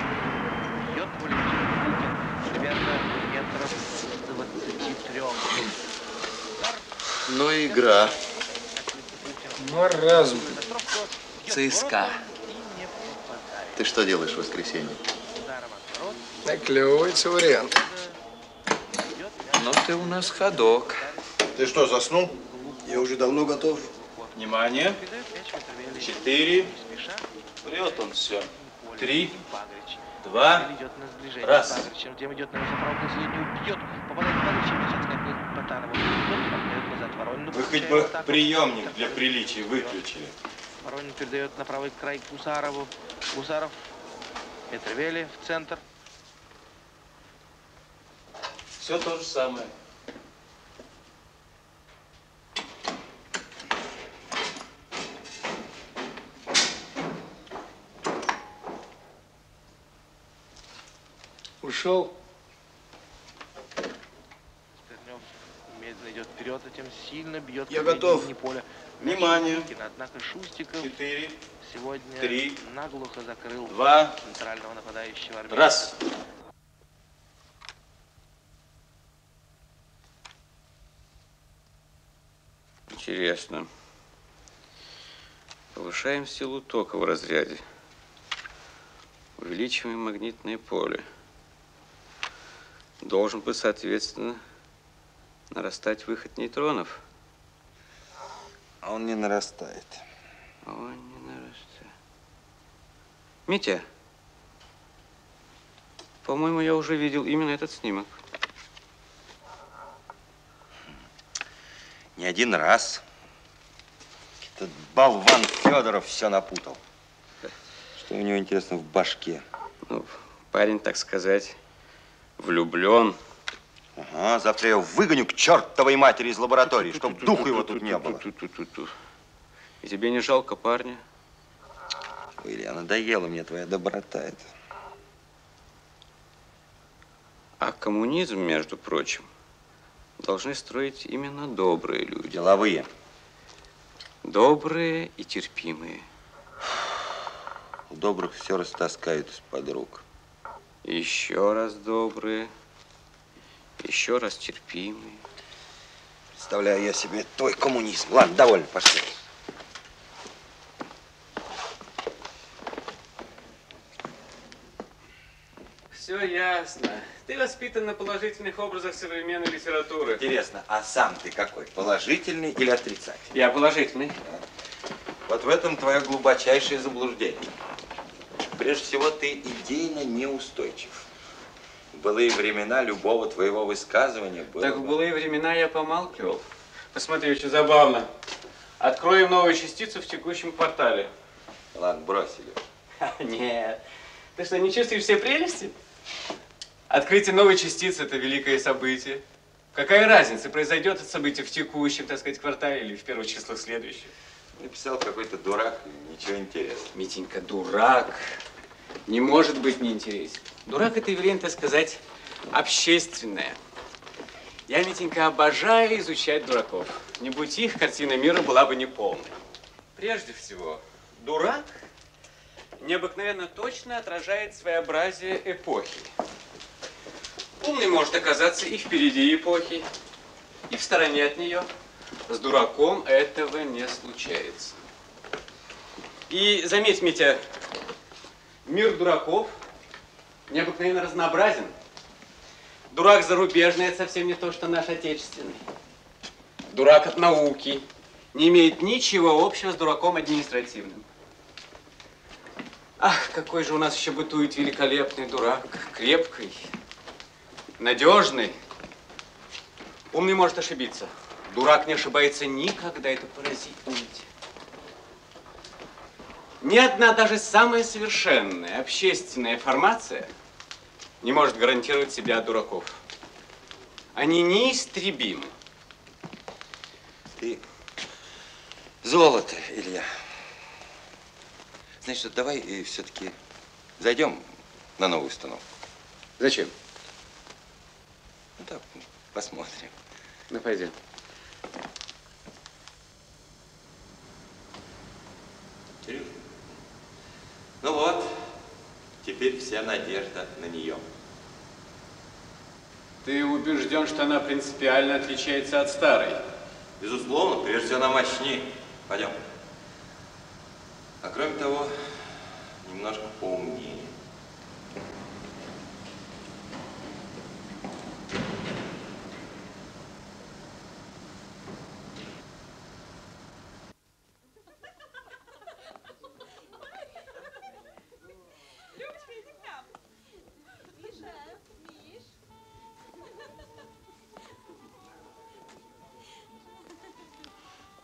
Speaker 23: Бьет Валентин Кукин. Примерно метров с 23.
Speaker 21: Ну, игра.
Speaker 17: Маразм.
Speaker 21: ЦСКА. Ты что делаешь в воскресенье?
Speaker 17: Наклевывается вариант.
Speaker 21: Ну, ты у нас ходок.
Speaker 4: Ты что, заснул? Я уже давно готов.
Speaker 19: Внимание. Четыре. Врет он все. Три. Два. Раз. Вы хоть бы приемник для приличия выключили.
Speaker 23: Воронин передает на правый край Гусарову. Гусаров. Петревели в центр.
Speaker 19: Все то же самое.
Speaker 17: Ушел.
Speaker 23: Медленно идет вперед, затем сильно бьет
Speaker 4: Я готов.
Speaker 23: поля.
Speaker 19: Внимание.
Speaker 23: Однако Шустиков
Speaker 19: Четыре.
Speaker 23: сегодня
Speaker 19: Три.
Speaker 23: наглухо закрыл
Speaker 19: Два.
Speaker 23: центрального нападающего армейца.
Speaker 19: Раз.
Speaker 6: Интересно. Повышаем силу тока в разряде. Увеличиваем магнитное поле. Должен быть, соответственно, нарастать выход нейтронов.
Speaker 12: А он не нарастает.
Speaker 6: Он не нарастает. Митя, по-моему, я уже видел именно этот снимок.
Speaker 12: Не один раз. Этот болван Федоров все напутал. Что у него, интересно, в башке?
Speaker 6: Ну, парень, так сказать, влюблен.
Speaker 12: Ага, завтра я его выгоню к чертовой матери из лаборатории, чтобы духу его тут не было.
Speaker 6: И тебе не жалко парня?
Speaker 12: Ой, Илья, надоела мне твоя доброта эта.
Speaker 6: А коммунизм, между прочим, должны строить именно добрые люди.
Speaker 12: Деловые.
Speaker 6: Добрые и терпимые.
Speaker 12: Добрых все растаскают из-под рук.
Speaker 6: Еще раз добрые, еще раз терпимые.
Speaker 12: Представляю я себе твой коммунизм. Ладно, довольно, пошли.
Speaker 6: Все ясно. Ты воспитан на положительных образах современной литературы.
Speaker 12: Интересно, а сам ты какой? Положительный или отрицательный?
Speaker 6: Я положительный.
Speaker 12: Вот в этом твое глубочайшее заблуждение. Прежде всего, ты идейно неустойчив. В былые времена любого твоего высказывания было...
Speaker 6: Так в
Speaker 12: бы-
Speaker 6: былые времена я помалкивал. Посмотри, очень забавно. Откроем новую частицу в текущем квартале.
Speaker 12: Ладно, бросили.
Speaker 6: Нет. Ты что, не чувствуешь все прелести? Открытие новой частицы – это великое событие. Какая разница, произойдет это событие в текущем, так сказать, квартале или в первых числах следующего?
Speaker 12: Написал какой-то дурак, ничего интересного.
Speaker 6: Митенька, дурак не может быть неинтересен. Дурак – это явление, так сказать, общественное. Я, Митенька, обожаю изучать дураков. Не будь их, картина мира была бы неполной. Прежде всего, дурак необыкновенно точно отражает своеобразие эпохи. Умный может оказаться и впереди эпохи, и в стороне от нее. С дураком этого не случается. И заметь, Митя, мир дураков необыкновенно разнообразен. Дурак зарубежный – это совсем не то, что наш отечественный. Дурак от науки не имеет ничего общего с дураком административным. Ах, какой же у нас еще бытует великолепный дурак, крепкий, надежный. Умный может ошибиться. Дурак не ошибается никогда, это поразительно. Ни одна даже самая совершенная общественная формация не может гарантировать себя от дураков. Они неистребимы.
Speaker 12: Ты золото, Илья. Значит, давай все-таки зайдем на новую установку.
Speaker 6: Зачем?
Speaker 12: Ну так, посмотрим.
Speaker 6: Ну, пойдем.
Speaker 12: Кирюш, Ну вот, теперь вся надежда на нее.
Speaker 6: Ты убежден, что она принципиально отличается от старой?
Speaker 12: Безусловно, прежде всего она мощнее. Пойдем. А кроме того, немножко поумнее.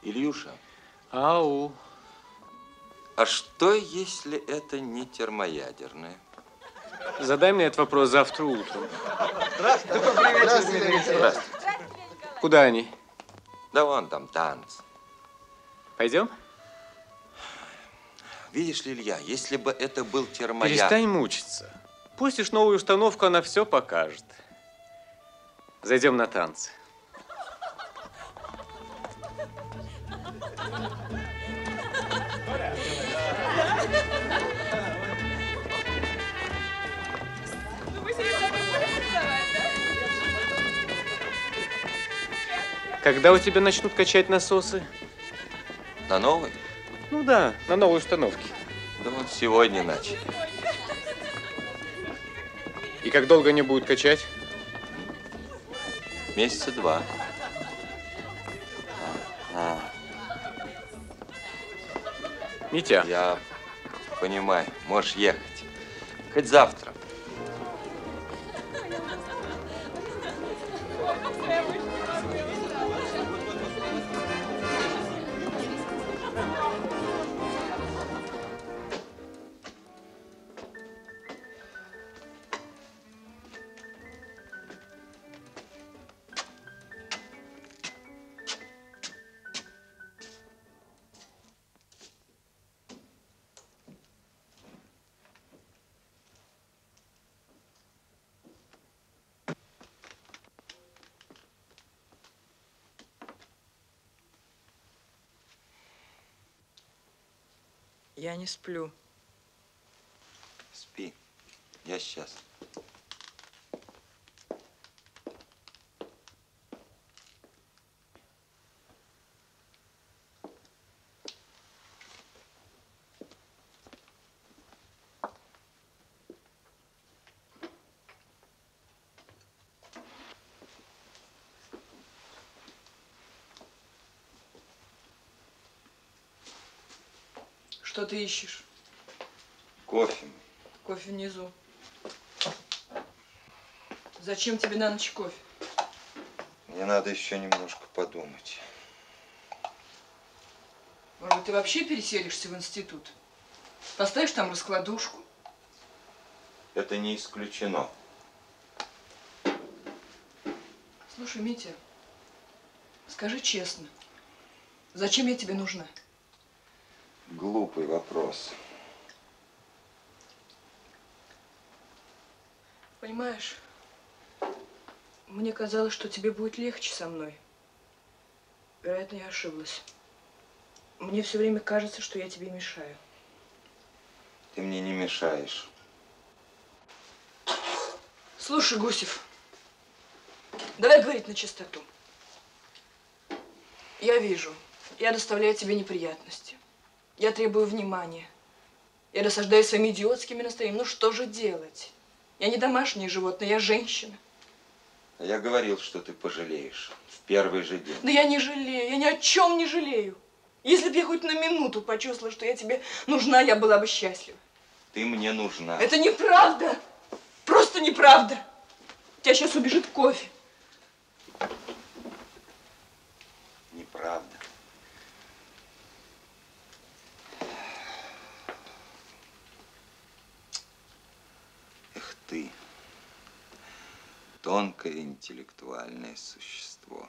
Speaker 12: Ильюша,
Speaker 6: Ау.
Speaker 12: А что, если это не термоядерное?
Speaker 6: Задай мне этот вопрос завтра утром.
Speaker 12: Здравствуйте.
Speaker 6: Куда они?
Speaker 12: Да вон там танцы.
Speaker 6: Пойдем?
Speaker 12: Видишь ли, Илья, если бы это был термоядер...
Speaker 6: Перестань мучиться. Пустишь новую установку, она все покажет. Зайдем на танцы. Когда у тебя начнут качать насосы?
Speaker 12: На новый?
Speaker 6: Ну да, на новой установке.
Speaker 12: Да вот сегодня начали.
Speaker 6: И как долго они будут качать?
Speaker 12: Месяца два. А,
Speaker 6: Митя.
Speaker 12: Я понимаю, можешь ехать. Хоть завтра.
Speaker 7: Не сплю.
Speaker 12: Спи. Я сейчас.
Speaker 7: Что ты ищешь?
Speaker 12: Кофе.
Speaker 7: Кофе внизу. Зачем тебе на ночь кофе?
Speaker 12: Мне надо еще немножко подумать.
Speaker 7: Может быть, ты вообще переселишься в институт? Поставишь там раскладушку?
Speaker 12: Это не исключено.
Speaker 7: Слушай, Митя, скажи честно, зачем я тебе нужна?
Speaker 12: Глупый вопрос.
Speaker 7: Понимаешь, мне казалось, что тебе будет легче со мной. Вероятно, я ошиблась. Мне все время кажется, что я тебе мешаю.
Speaker 12: Ты мне не мешаешь.
Speaker 7: Слушай, Гусев, давай говорить на чистоту. Я вижу, я доставляю тебе неприятности. Я требую внимания. Я досаждаю своими идиотскими настроениями. Ну что же делать? Я не домашнее животное, я женщина.
Speaker 12: Я говорил, что ты пожалеешь в первый же день.
Speaker 7: Да я не жалею, я ни о чем не жалею. Если бы я хоть на минуту почувствовала, что я тебе нужна, я была бы счастлива.
Speaker 12: Ты мне нужна.
Speaker 7: Это неправда. Просто неправда. У тебя сейчас убежит кофе.
Speaker 12: Неправда. Эх ты, тонкое интеллектуальное существо.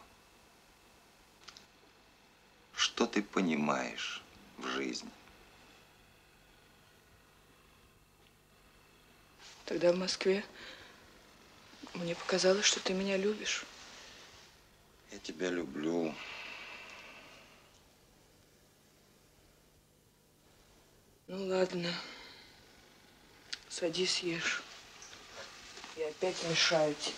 Speaker 12: Что ты понимаешь в жизни?
Speaker 7: Тогда в Москве мне показалось, что ты меня любишь.
Speaker 12: Я тебя люблю.
Speaker 7: Ну ладно. Садись, ешь. Я опять мешаю тебе.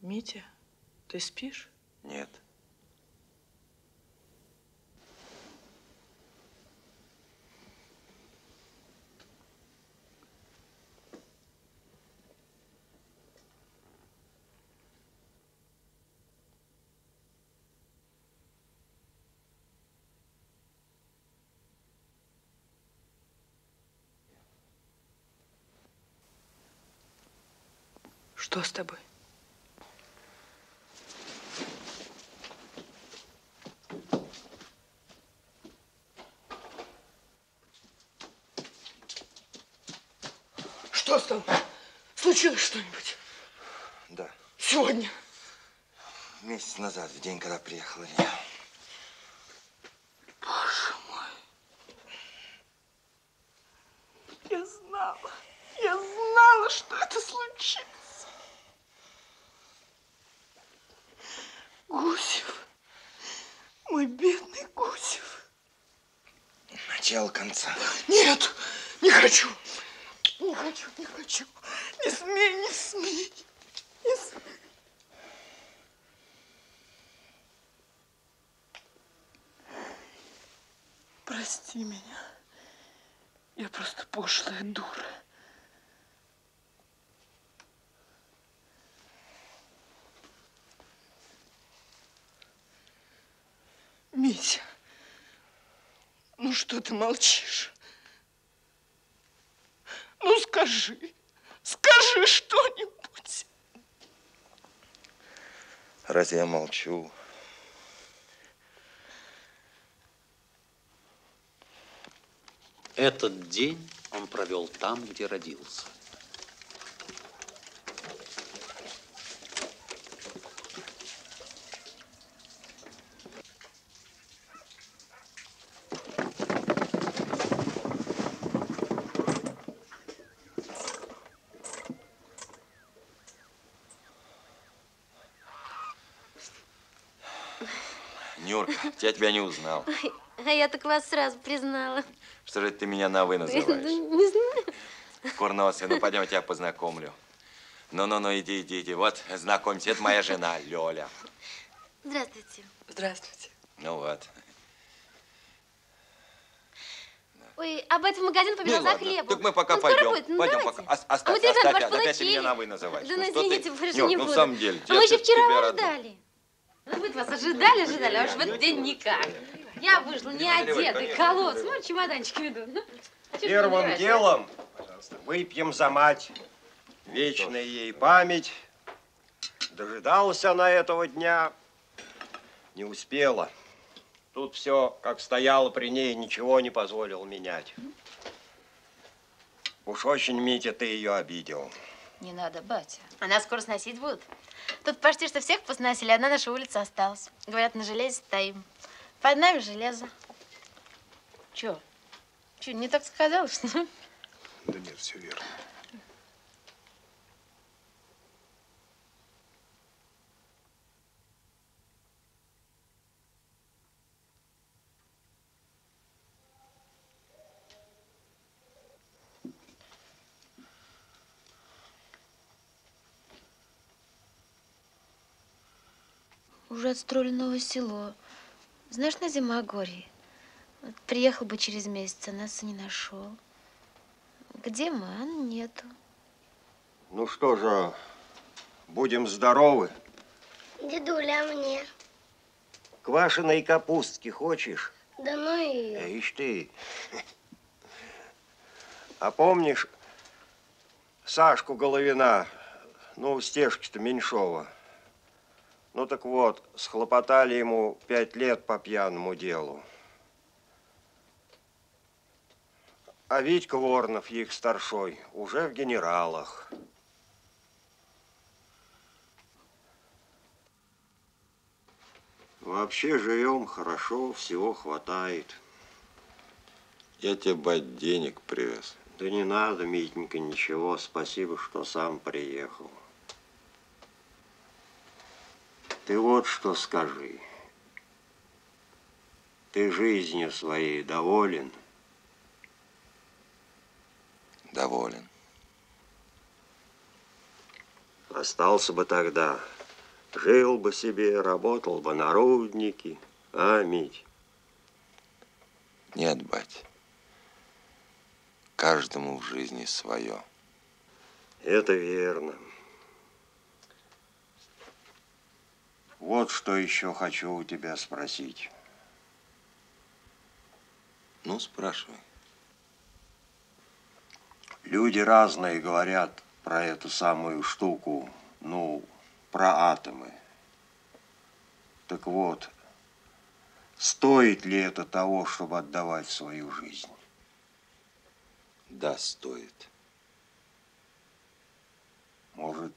Speaker 7: Митя, ты спишь?
Speaker 12: Нет.
Speaker 7: Что с тобой? Что с тобой? Случилось что-нибудь?
Speaker 12: Да.
Speaker 7: Сегодня?
Speaker 12: Месяц назад, в день, когда приехала Илья.
Speaker 7: Боже мой. Я знала. Я знала, что это случится. Гусев. Мой бедный Гусев.
Speaker 12: Начало конца.
Speaker 7: Нет, не хочу. Не хочу, не хочу. Не смей, не смей. Не смей. Прости меня. Я просто пошлая дура. Митя, ну что ты молчишь? Ну скажи, скажи что-нибудь.
Speaker 12: Разве я молчу?
Speaker 1: Этот день он провел там, где родился.
Speaker 12: Я тебя не узнал.
Speaker 24: А я так вас сразу признала.
Speaker 12: Что же это ты меня на «вы» называешь?
Speaker 24: Не знаю.
Speaker 12: Курносый, ну пойдем, я тебя познакомлю. Ну-ну-ну, иди, иди, иди. Вот, знакомься, это моя жена, Лёля.
Speaker 24: Здравствуйте.
Speaker 7: Здравствуйте.
Speaker 12: Ну вот.
Speaker 24: Ой, а бать в магазин побежал
Speaker 12: Ну
Speaker 24: за
Speaker 12: ладно,
Speaker 24: хлебом.
Speaker 12: так мы пока
Speaker 24: Он скоро
Speaker 12: пойдем.
Speaker 24: будет, ну
Speaker 12: пойдем
Speaker 24: давайте.
Speaker 12: пока. Ос-
Speaker 24: А
Speaker 12: оставь,
Speaker 24: мы телефон
Speaker 12: оставь,
Speaker 24: ваш
Speaker 12: опять меня на «вы» называешь.
Speaker 24: Да
Speaker 12: Ну
Speaker 24: ну
Speaker 12: что ты?
Speaker 24: извините, больше не
Speaker 12: ну
Speaker 24: буду.
Speaker 12: в самом деле,
Speaker 24: А мы
Speaker 12: тут
Speaker 24: вчера вас
Speaker 12: родной.
Speaker 24: ждали. Ну, мы вас ожидали, ожидали, а уж в этот день никак. Я вышла не одетый, колодц, ну, чемоданчик веду. Ну, а
Speaker 25: Первым
Speaker 24: а?
Speaker 25: делом выпьем за мать. Вечная ей память. Дожидалась она этого дня. Не успела. Тут все, как стояло при ней, ничего не позволил менять. Уж очень, Митя, ты ее обидел.
Speaker 24: Не надо, батя. А нас скоро сносить будут. Тут почти что всех посносили, одна наша улица осталась. Говорят, на железе стоим. Под нами железо. Чё? Чё, не так сказал, что ли?
Speaker 25: Да нет, все верно.
Speaker 24: Уже отстроили новое село. Знаешь, на Зимогорье. Вот приехал бы через месяц, а нас и не нашел. Где мы? А нету.
Speaker 25: Ну что же, будем здоровы.
Speaker 26: Дедуля, а мне?
Speaker 25: Квашеной капустки хочешь?
Speaker 26: Да ну и...
Speaker 25: Э, Ишь ты. А помнишь Сашку Головина, ну, Стешки-то Меньшова? Ну так вот, схлопотали ему пять лет по пьяному делу. А Витька Воронов, их старшой, уже в генералах. Вообще живем хорошо, всего хватает.
Speaker 12: Я тебе, бать, денег привез.
Speaker 25: Да не надо, Митенька, ничего. Спасибо, что сам приехал. Ты вот что скажи. Ты жизнью своей доволен?
Speaker 12: Доволен.
Speaker 25: Остался бы тогда. Жил бы себе, работал бы на руднике. А, Мить?
Speaker 12: Нет, бать. Каждому в жизни свое.
Speaker 25: Это верно. Вот что еще хочу у тебя спросить.
Speaker 12: Ну, спрашивай.
Speaker 25: Люди разные говорят про эту самую штуку, ну, про атомы. Так вот, стоит ли это того, чтобы отдавать свою жизнь?
Speaker 12: Да, стоит.
Speaker 25: Может,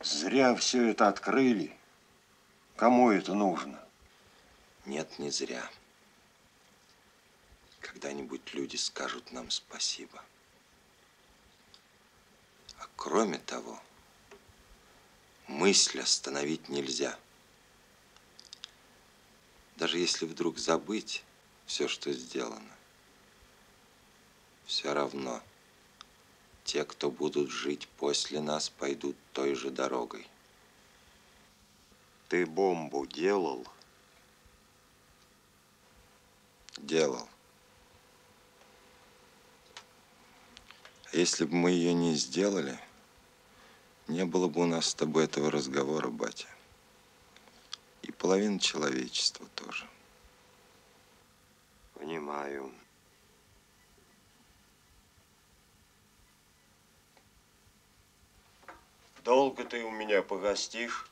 Speaker 25: зря все это открыли? Кому это нужно?
Speaker 12: Нет, не зря. Когда-нибудь люди скажут нам спасибо. А кроме того, мысль остановить нельзя. Даже если вдруг забыть все, что сделано, все равно те, кто будут жить после нас, пойдут той же дорогой.
Speaker 25: Ты бомбу делал?
Speaker 12: Делал. А если бы мы ее не сделали, не было бы у нас с тобой этого разговора, батя. И половина человечества тоже.
Speaker 25: Понимаю. Долго ты у меня погостишь?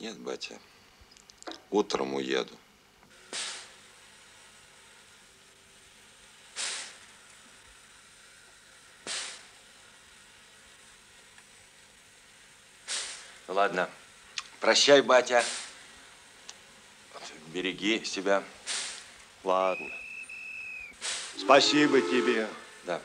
Speaker 12: Нет, батя. Утром уеду. Ну, ладно. Прощай, батя. Береги себя.
Speaker 25: Ладно. Спасибо тебе.
Speaker 12: Да.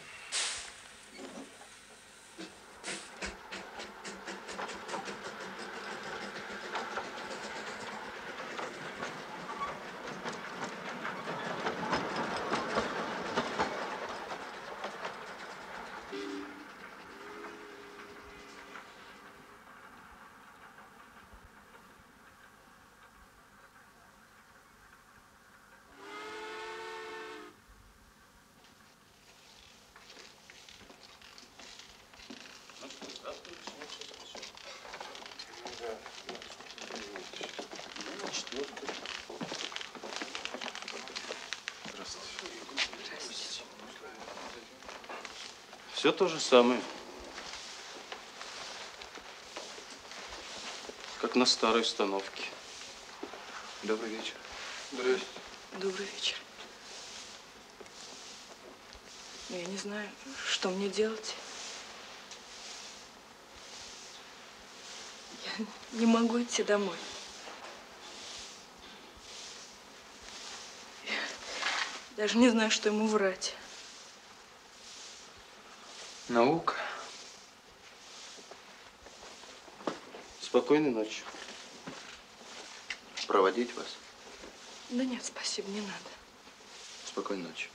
Speaker 19: Все то же самое. Как на старой установке.
Speaker 17: Добрый вечер. Здравствуйте.
Speaker 7: Добрый вечер. Ну, Я не знаю, что мне делать. Я не могу идти домой. Я даже не знаю, что ему врать.
Speaker 19: Наука. Спокойной ночи.
Speaker 21: Проводить вас?
Speaker 7: Да нет, спасибо, не надо.
Speaker 21: Спокойной ночи.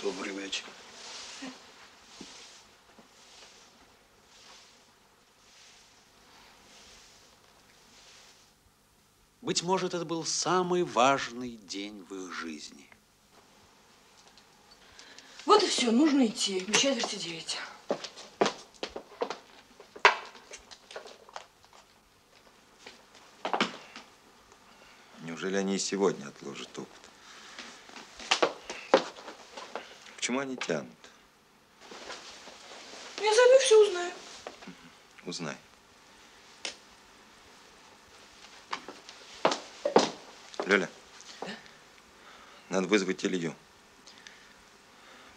Speaker 19: Добрый вечер.
Speaker 1: Быть может, это был самый важный день в их жизни.
Speaker 7: Вот и все, нужно идти. Без четверти девять.
Speaker 12: Неужели они и сегодня отложат опыт? Почему они тянут?
Speaker 7: Я зайду и все узнаю.
Speaker 12: Узнай. Лёля, надо вызвать Илью.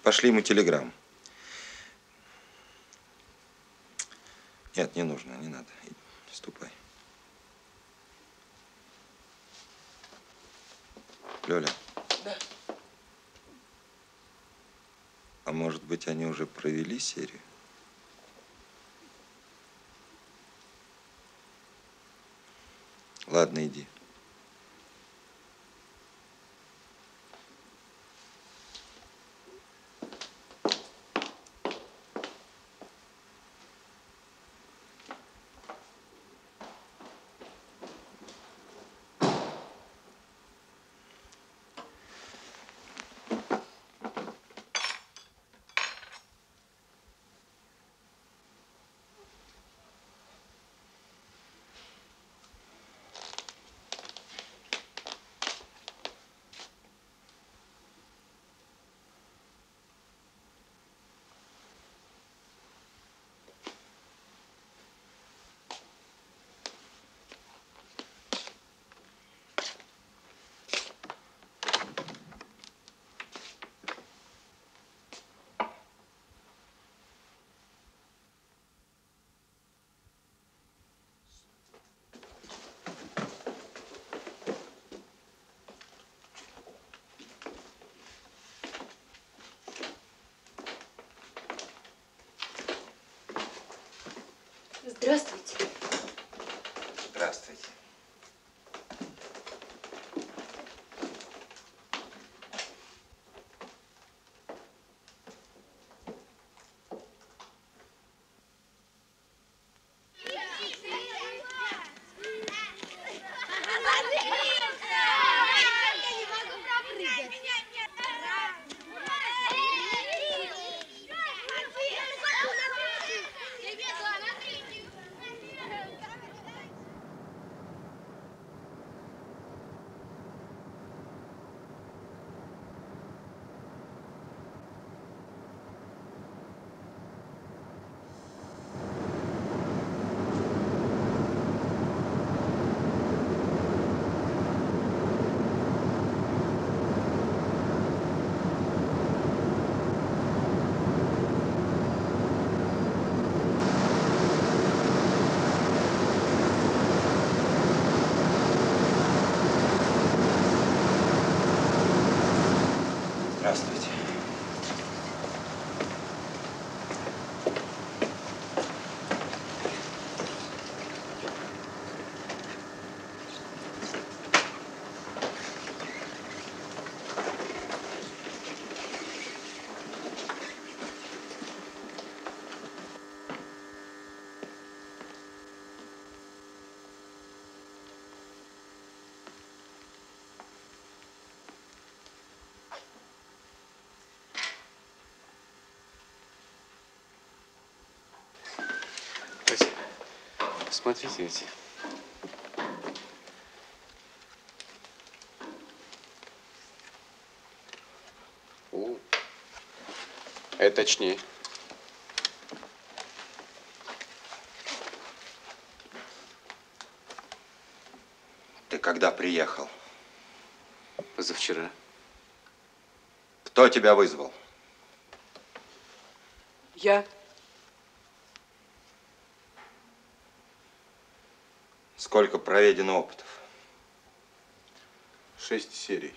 Speaker 12: Пошли ему телеграмму. Нет, не нужно, не надо. Ступай. Лёля.
Speaker 7: Да.
Speaker 12: А может быть, они уже провели серию? Ладно, иди.
Speaker 20: Здравствуйте.
Speaker 12: Здравствуйте.
Speaker 6: Смотрите эти. О, это точнее.
Speaker 12: Ты когда приехал?
Speaker 6: Позавчера.
Speaker 12: Кто тебя вызвал?
Speaker 7: Я.
Speaker 12: Сколько проведено опытов?
Speaker 19: Шесть серий.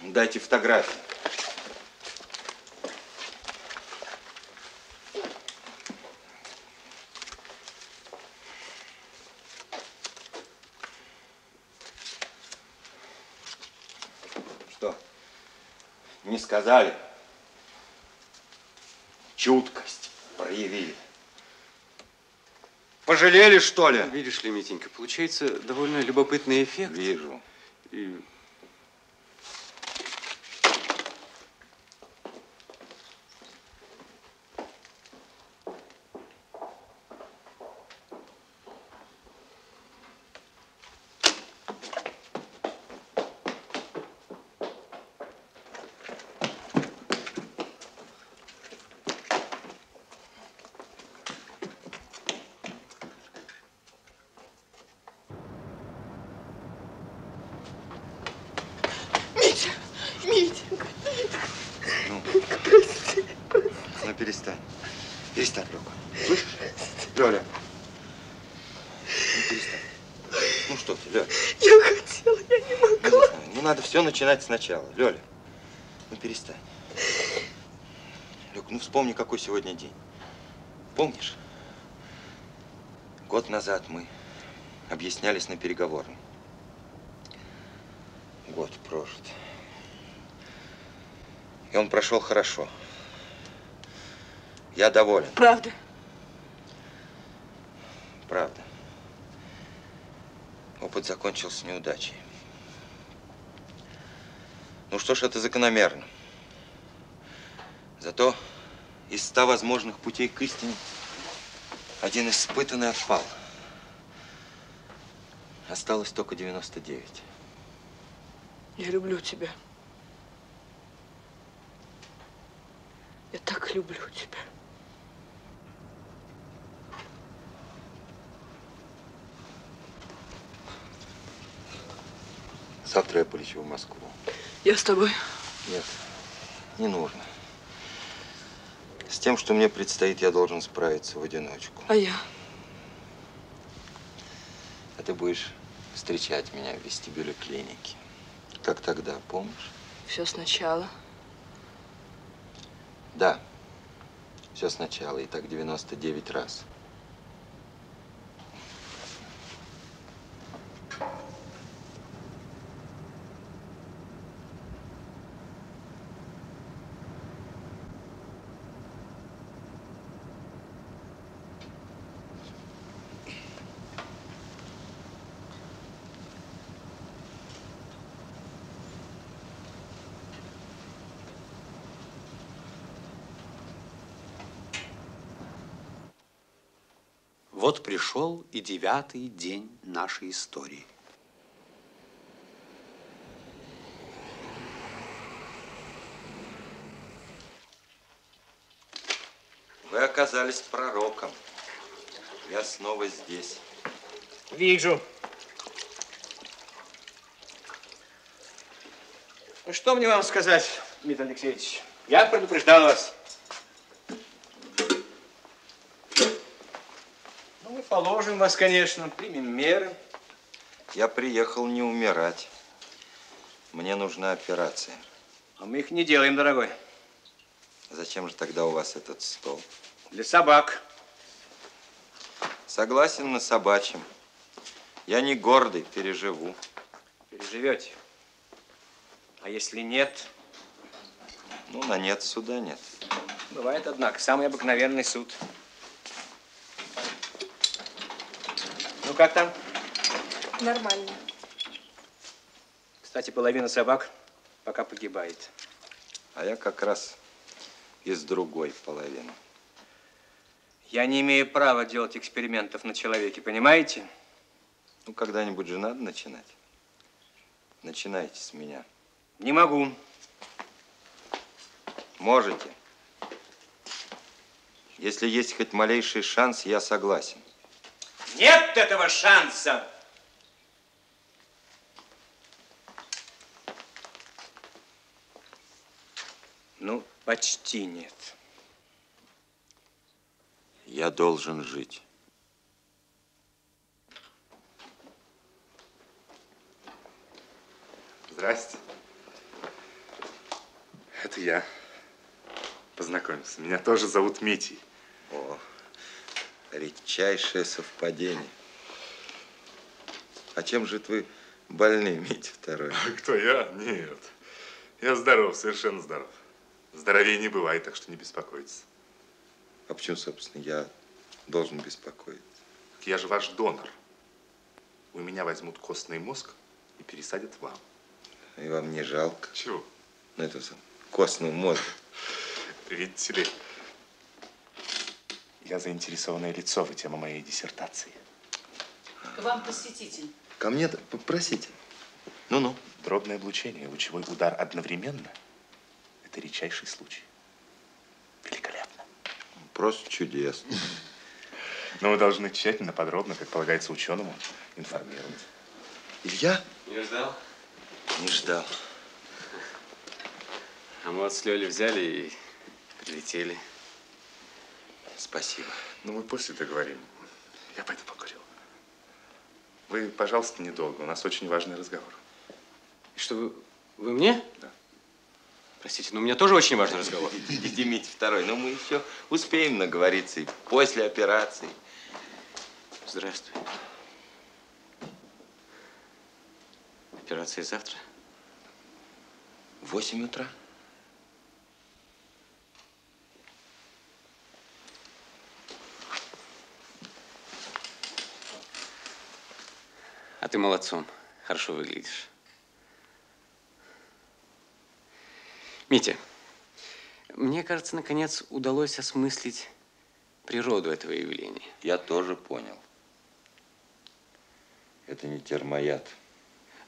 Speaker 12: Дайте фотографии. Что? Не сказали? Чуткость проявили. Пожалели, что ли?
Speaker 6: Видишь ли, Митенька, получается довольно любопытный эффект.
Speaker 12: Вижу.
Speaker 6: И
Speaker 27: Митя, Митенька,
Speaker 12: Ну,
Speaker 27: прости,
Speaker 12: ну перестань. Перестань, Лёка. Слышишь? Лёля. Ну перестань. Ну что ты, Лёля?
Speaker 27: я хотела, я не могла.
Speaker 12: Ну надо все начинать сначала. Лёля, ну перестань. Лёк, ну вспомни, какой сегодня день. Помнишь? Год назад мы объяснялись на переговорном. Год прожит. И он прошел хорошо. Я доволен.
Speaker 7: Правда?
Speaker 12: Правда. Опыт закончился неудачей. Ну что ж, это закономерно. Зато из ста возможных путей к истине один испытанный отпал. Осталось только 99.
Speaker 7: Я люблю тебя. Я так люблю тебя.
Speaker 12: Завтра я полечу в Москву.
Speaker 7: Я с тобой.
Speaker 12: Нет, не нужно. С тем, что мне предстоит, я должен справиться в одиночку.
Speaker 7: А я?
Speaker 12: А ты будешь встречать меня в вестибюле клиники. Как тогда, помнишь?
Speaker 7: Все сначала.
Speaker 12: Да. Все сначала, и так 99 раз.
Speaker 1: Вот пришел и девятый день нашей истории.
Speaker 12: Вы оказались пророком. Я снова здесь.
Speaker 10: Вижу. Ну, что мне вам сказать, Дмитрий Алексеевич? Я предупреждал вас. Положим вас, конечно, примем меры.
Speaker 12: Я приехал не умирать. Мне нужна операция.
Speaker 10: А мы их не делаем, дорогой.
Speaker 12: Зачем же тогда у вас этот стол?
Speaker 10: Для собак.
Speaker 12: Согласен на собачьем. Я не гордый, переживу.
Speaker 10: Переживете. А если нет?
Speaker 12: Ну, на нет суда нет.
Speaker 10: Бывает, однако, самый обыкновенный суд. Ну, как там?
Speaker 28: Нормально.
Speaker 10: Кстати, половина собак пока погибает.
Speaker 12: А я как раз из другой половины.
Speaker 10: Я не имею права делать экспериментов на человеке, понимаете?
Speaker 12: Ну, когда-нибудь же надо начинать. Начинайте с меня.
Speaker 10: Не могу.
Speaker 12: Можете. Если есть хоть малейший шанс, я согласен.
Speaker 29: Нет этого шанса!
Speaker 12: Ну,
Speaker 29: Почти нет.
Speaker 12: я должен жить.
Speaker 30: Здрасте. Это я. Познакомился. Меня тоже зовут Митей.
Speaker 12: О, редчайшее совпадение. А чем же вы больны, Митя второй?
Speaker 30: Кто я? Нет. Я здоров, совершенно здоров. Здоровее не бывает, так что не беспокойтесь.
Speaker 12: А почему, собственно, я должен беспокоиться?
Speaker 30: Так Я же ваш донор. У меня возьмут костный мозг и пересадят вам.
Speaker 12: И вам не жалко?
Speaker 30: Чего?
Speaker 12: Ну, это сам, костного мозга.
Speaker 30: Видите ли, я заинтересованное лицо в теме моей диссертации.
Speaker 31: К вам посетитель.
Speaker 12: Ко мне попросите. Ну-ну.
Speaker 30: Дробное облучение, лучевой удар одновременно – это редчайший случай.
Speaker 12: Просто чудесно.
Speaker 30: Но вы должны тщательно, подробно, как полагается ученому, информировать.
Speaker 12: Илья?
Speaker 6: Не ждал?
Speaker 12: Не ждал.
Speaker 6: А мы вот с Лёлей взяли и прилетели.
Speaker 12: Спасибо.
Speaker 30: Ну, мы после договорим. Я пойду покурю. Вы, пожалуйста, недолго. У нас очень важный разговор.
Speaker 6: И что, вы, вы мне? Да. Простите, но у меня тоже очень важный разговор.
Speaker 12: Иди, Митя второй. Но мы еще успеем наговориться и после операции.
Speaker 6: Здравствуй. Операция завтра?
Speaker 12: В восемь утра.
Speaker 6: Ты молодцом. Хорошо выглядишь. Митя, мне кажется, наконец удалось осмыслить природу этого явления.
Speaker 12: Я тоже понял. Это не термояд.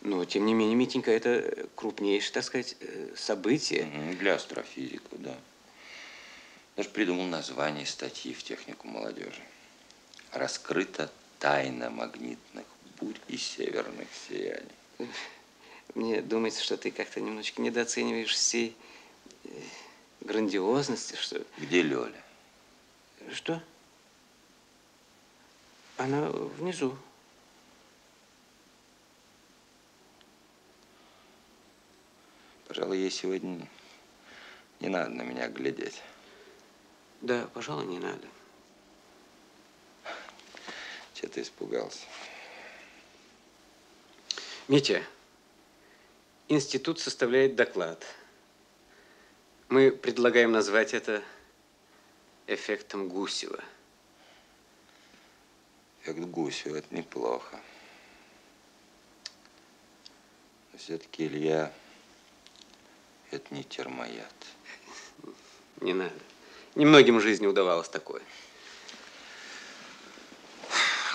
Speaker 6: Но, тем не менее, Митенька, это крупнейшее, так сказать, э, событие.
Speaker 12: Для астрофизиков, да. Даже придумал название статьи в технику молодежи. Раскрыта тайна магнитных бурь и северных сияний.
Speaker 6: Мне думается, что ты как-то немножечко недооцениваешь всей э, грандиозности, что...
Speaker 12: Где Лёля?
Speaker 6: Что? Она внизу.
Speaker 12: Пожалуй, ей сегодня не надо на меня глядеть.
Speaker 6: Да, пожалуй, не надо.
Speaker 12: Че ты испугался?
Speaker 6: Митя, институт составляет доклад. Мы предлагаем назвать это эффектом Гусева.
Speaker 12: Эффект Гусева – это неплохо. Но все-таки Илья – это не термояд.
Speaker 6: Не надо. Немногим в жизни удавалось такое.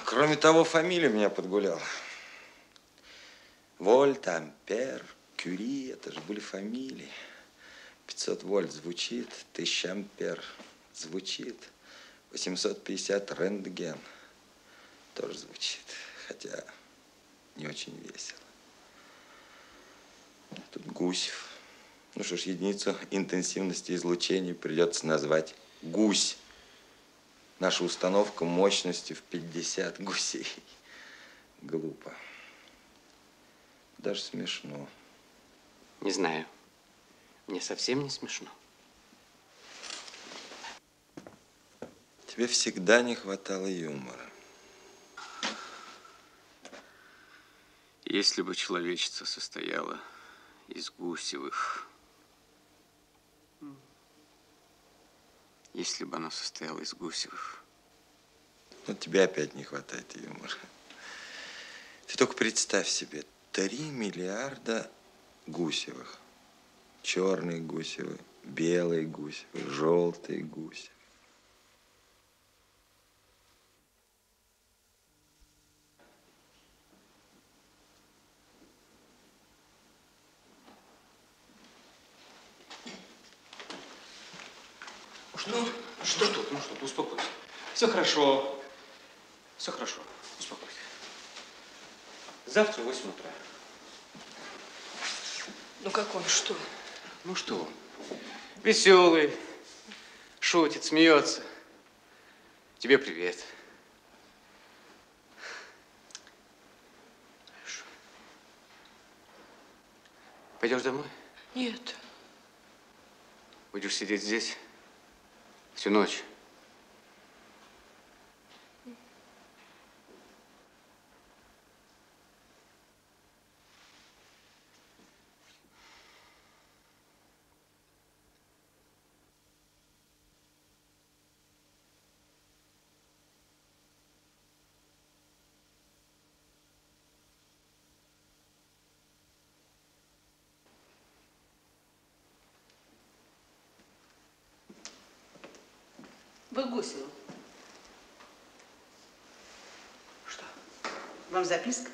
Speaker 12: Кроме того, фамилия меня подгуляла. Вольт, Ампер, Кюри – это же были фамилии. 500 вольт звучит, 1000 ампер звучит, 850 рентген тоже звучит, хотя не очень весело. Тут Гусев. Ну что ж, единицу интенсивности излучения придется назвать гусь. Наша установка мощностью в 50 гусей. Глупо. Даже смешно.
Speaker 6: Не знаю. Мне совсем не смешно.
Speaker 12: Тебе всегда не хватало юмора.
Speaker 6: Если бы человечество состояло из Гусевых, если бы оно состояло из Гусевых,
Speaker 12: Но тебе опять не хватает юмора. Ты только представь себе, 3 миллиарда гусевых. Черные гусевы, белые гусевы, желтые гуси.
Speaker 6: Ну, что тут? Ну что ты, успокойся. Все хорошо. Все хорошо. Завтра в 8 утра.
Speaker 7: Ну как он, что?
Speaker 6: Ну что он? Веселый, шутит, смеется. Тебе привет. Хорошо. Пойдешь домой?
Speaker 7: Нет.
Speaker 6: Будешь сидеть здесь всю ночь.
Speaker 31: Вы к Гусеву. Что? Вам записка?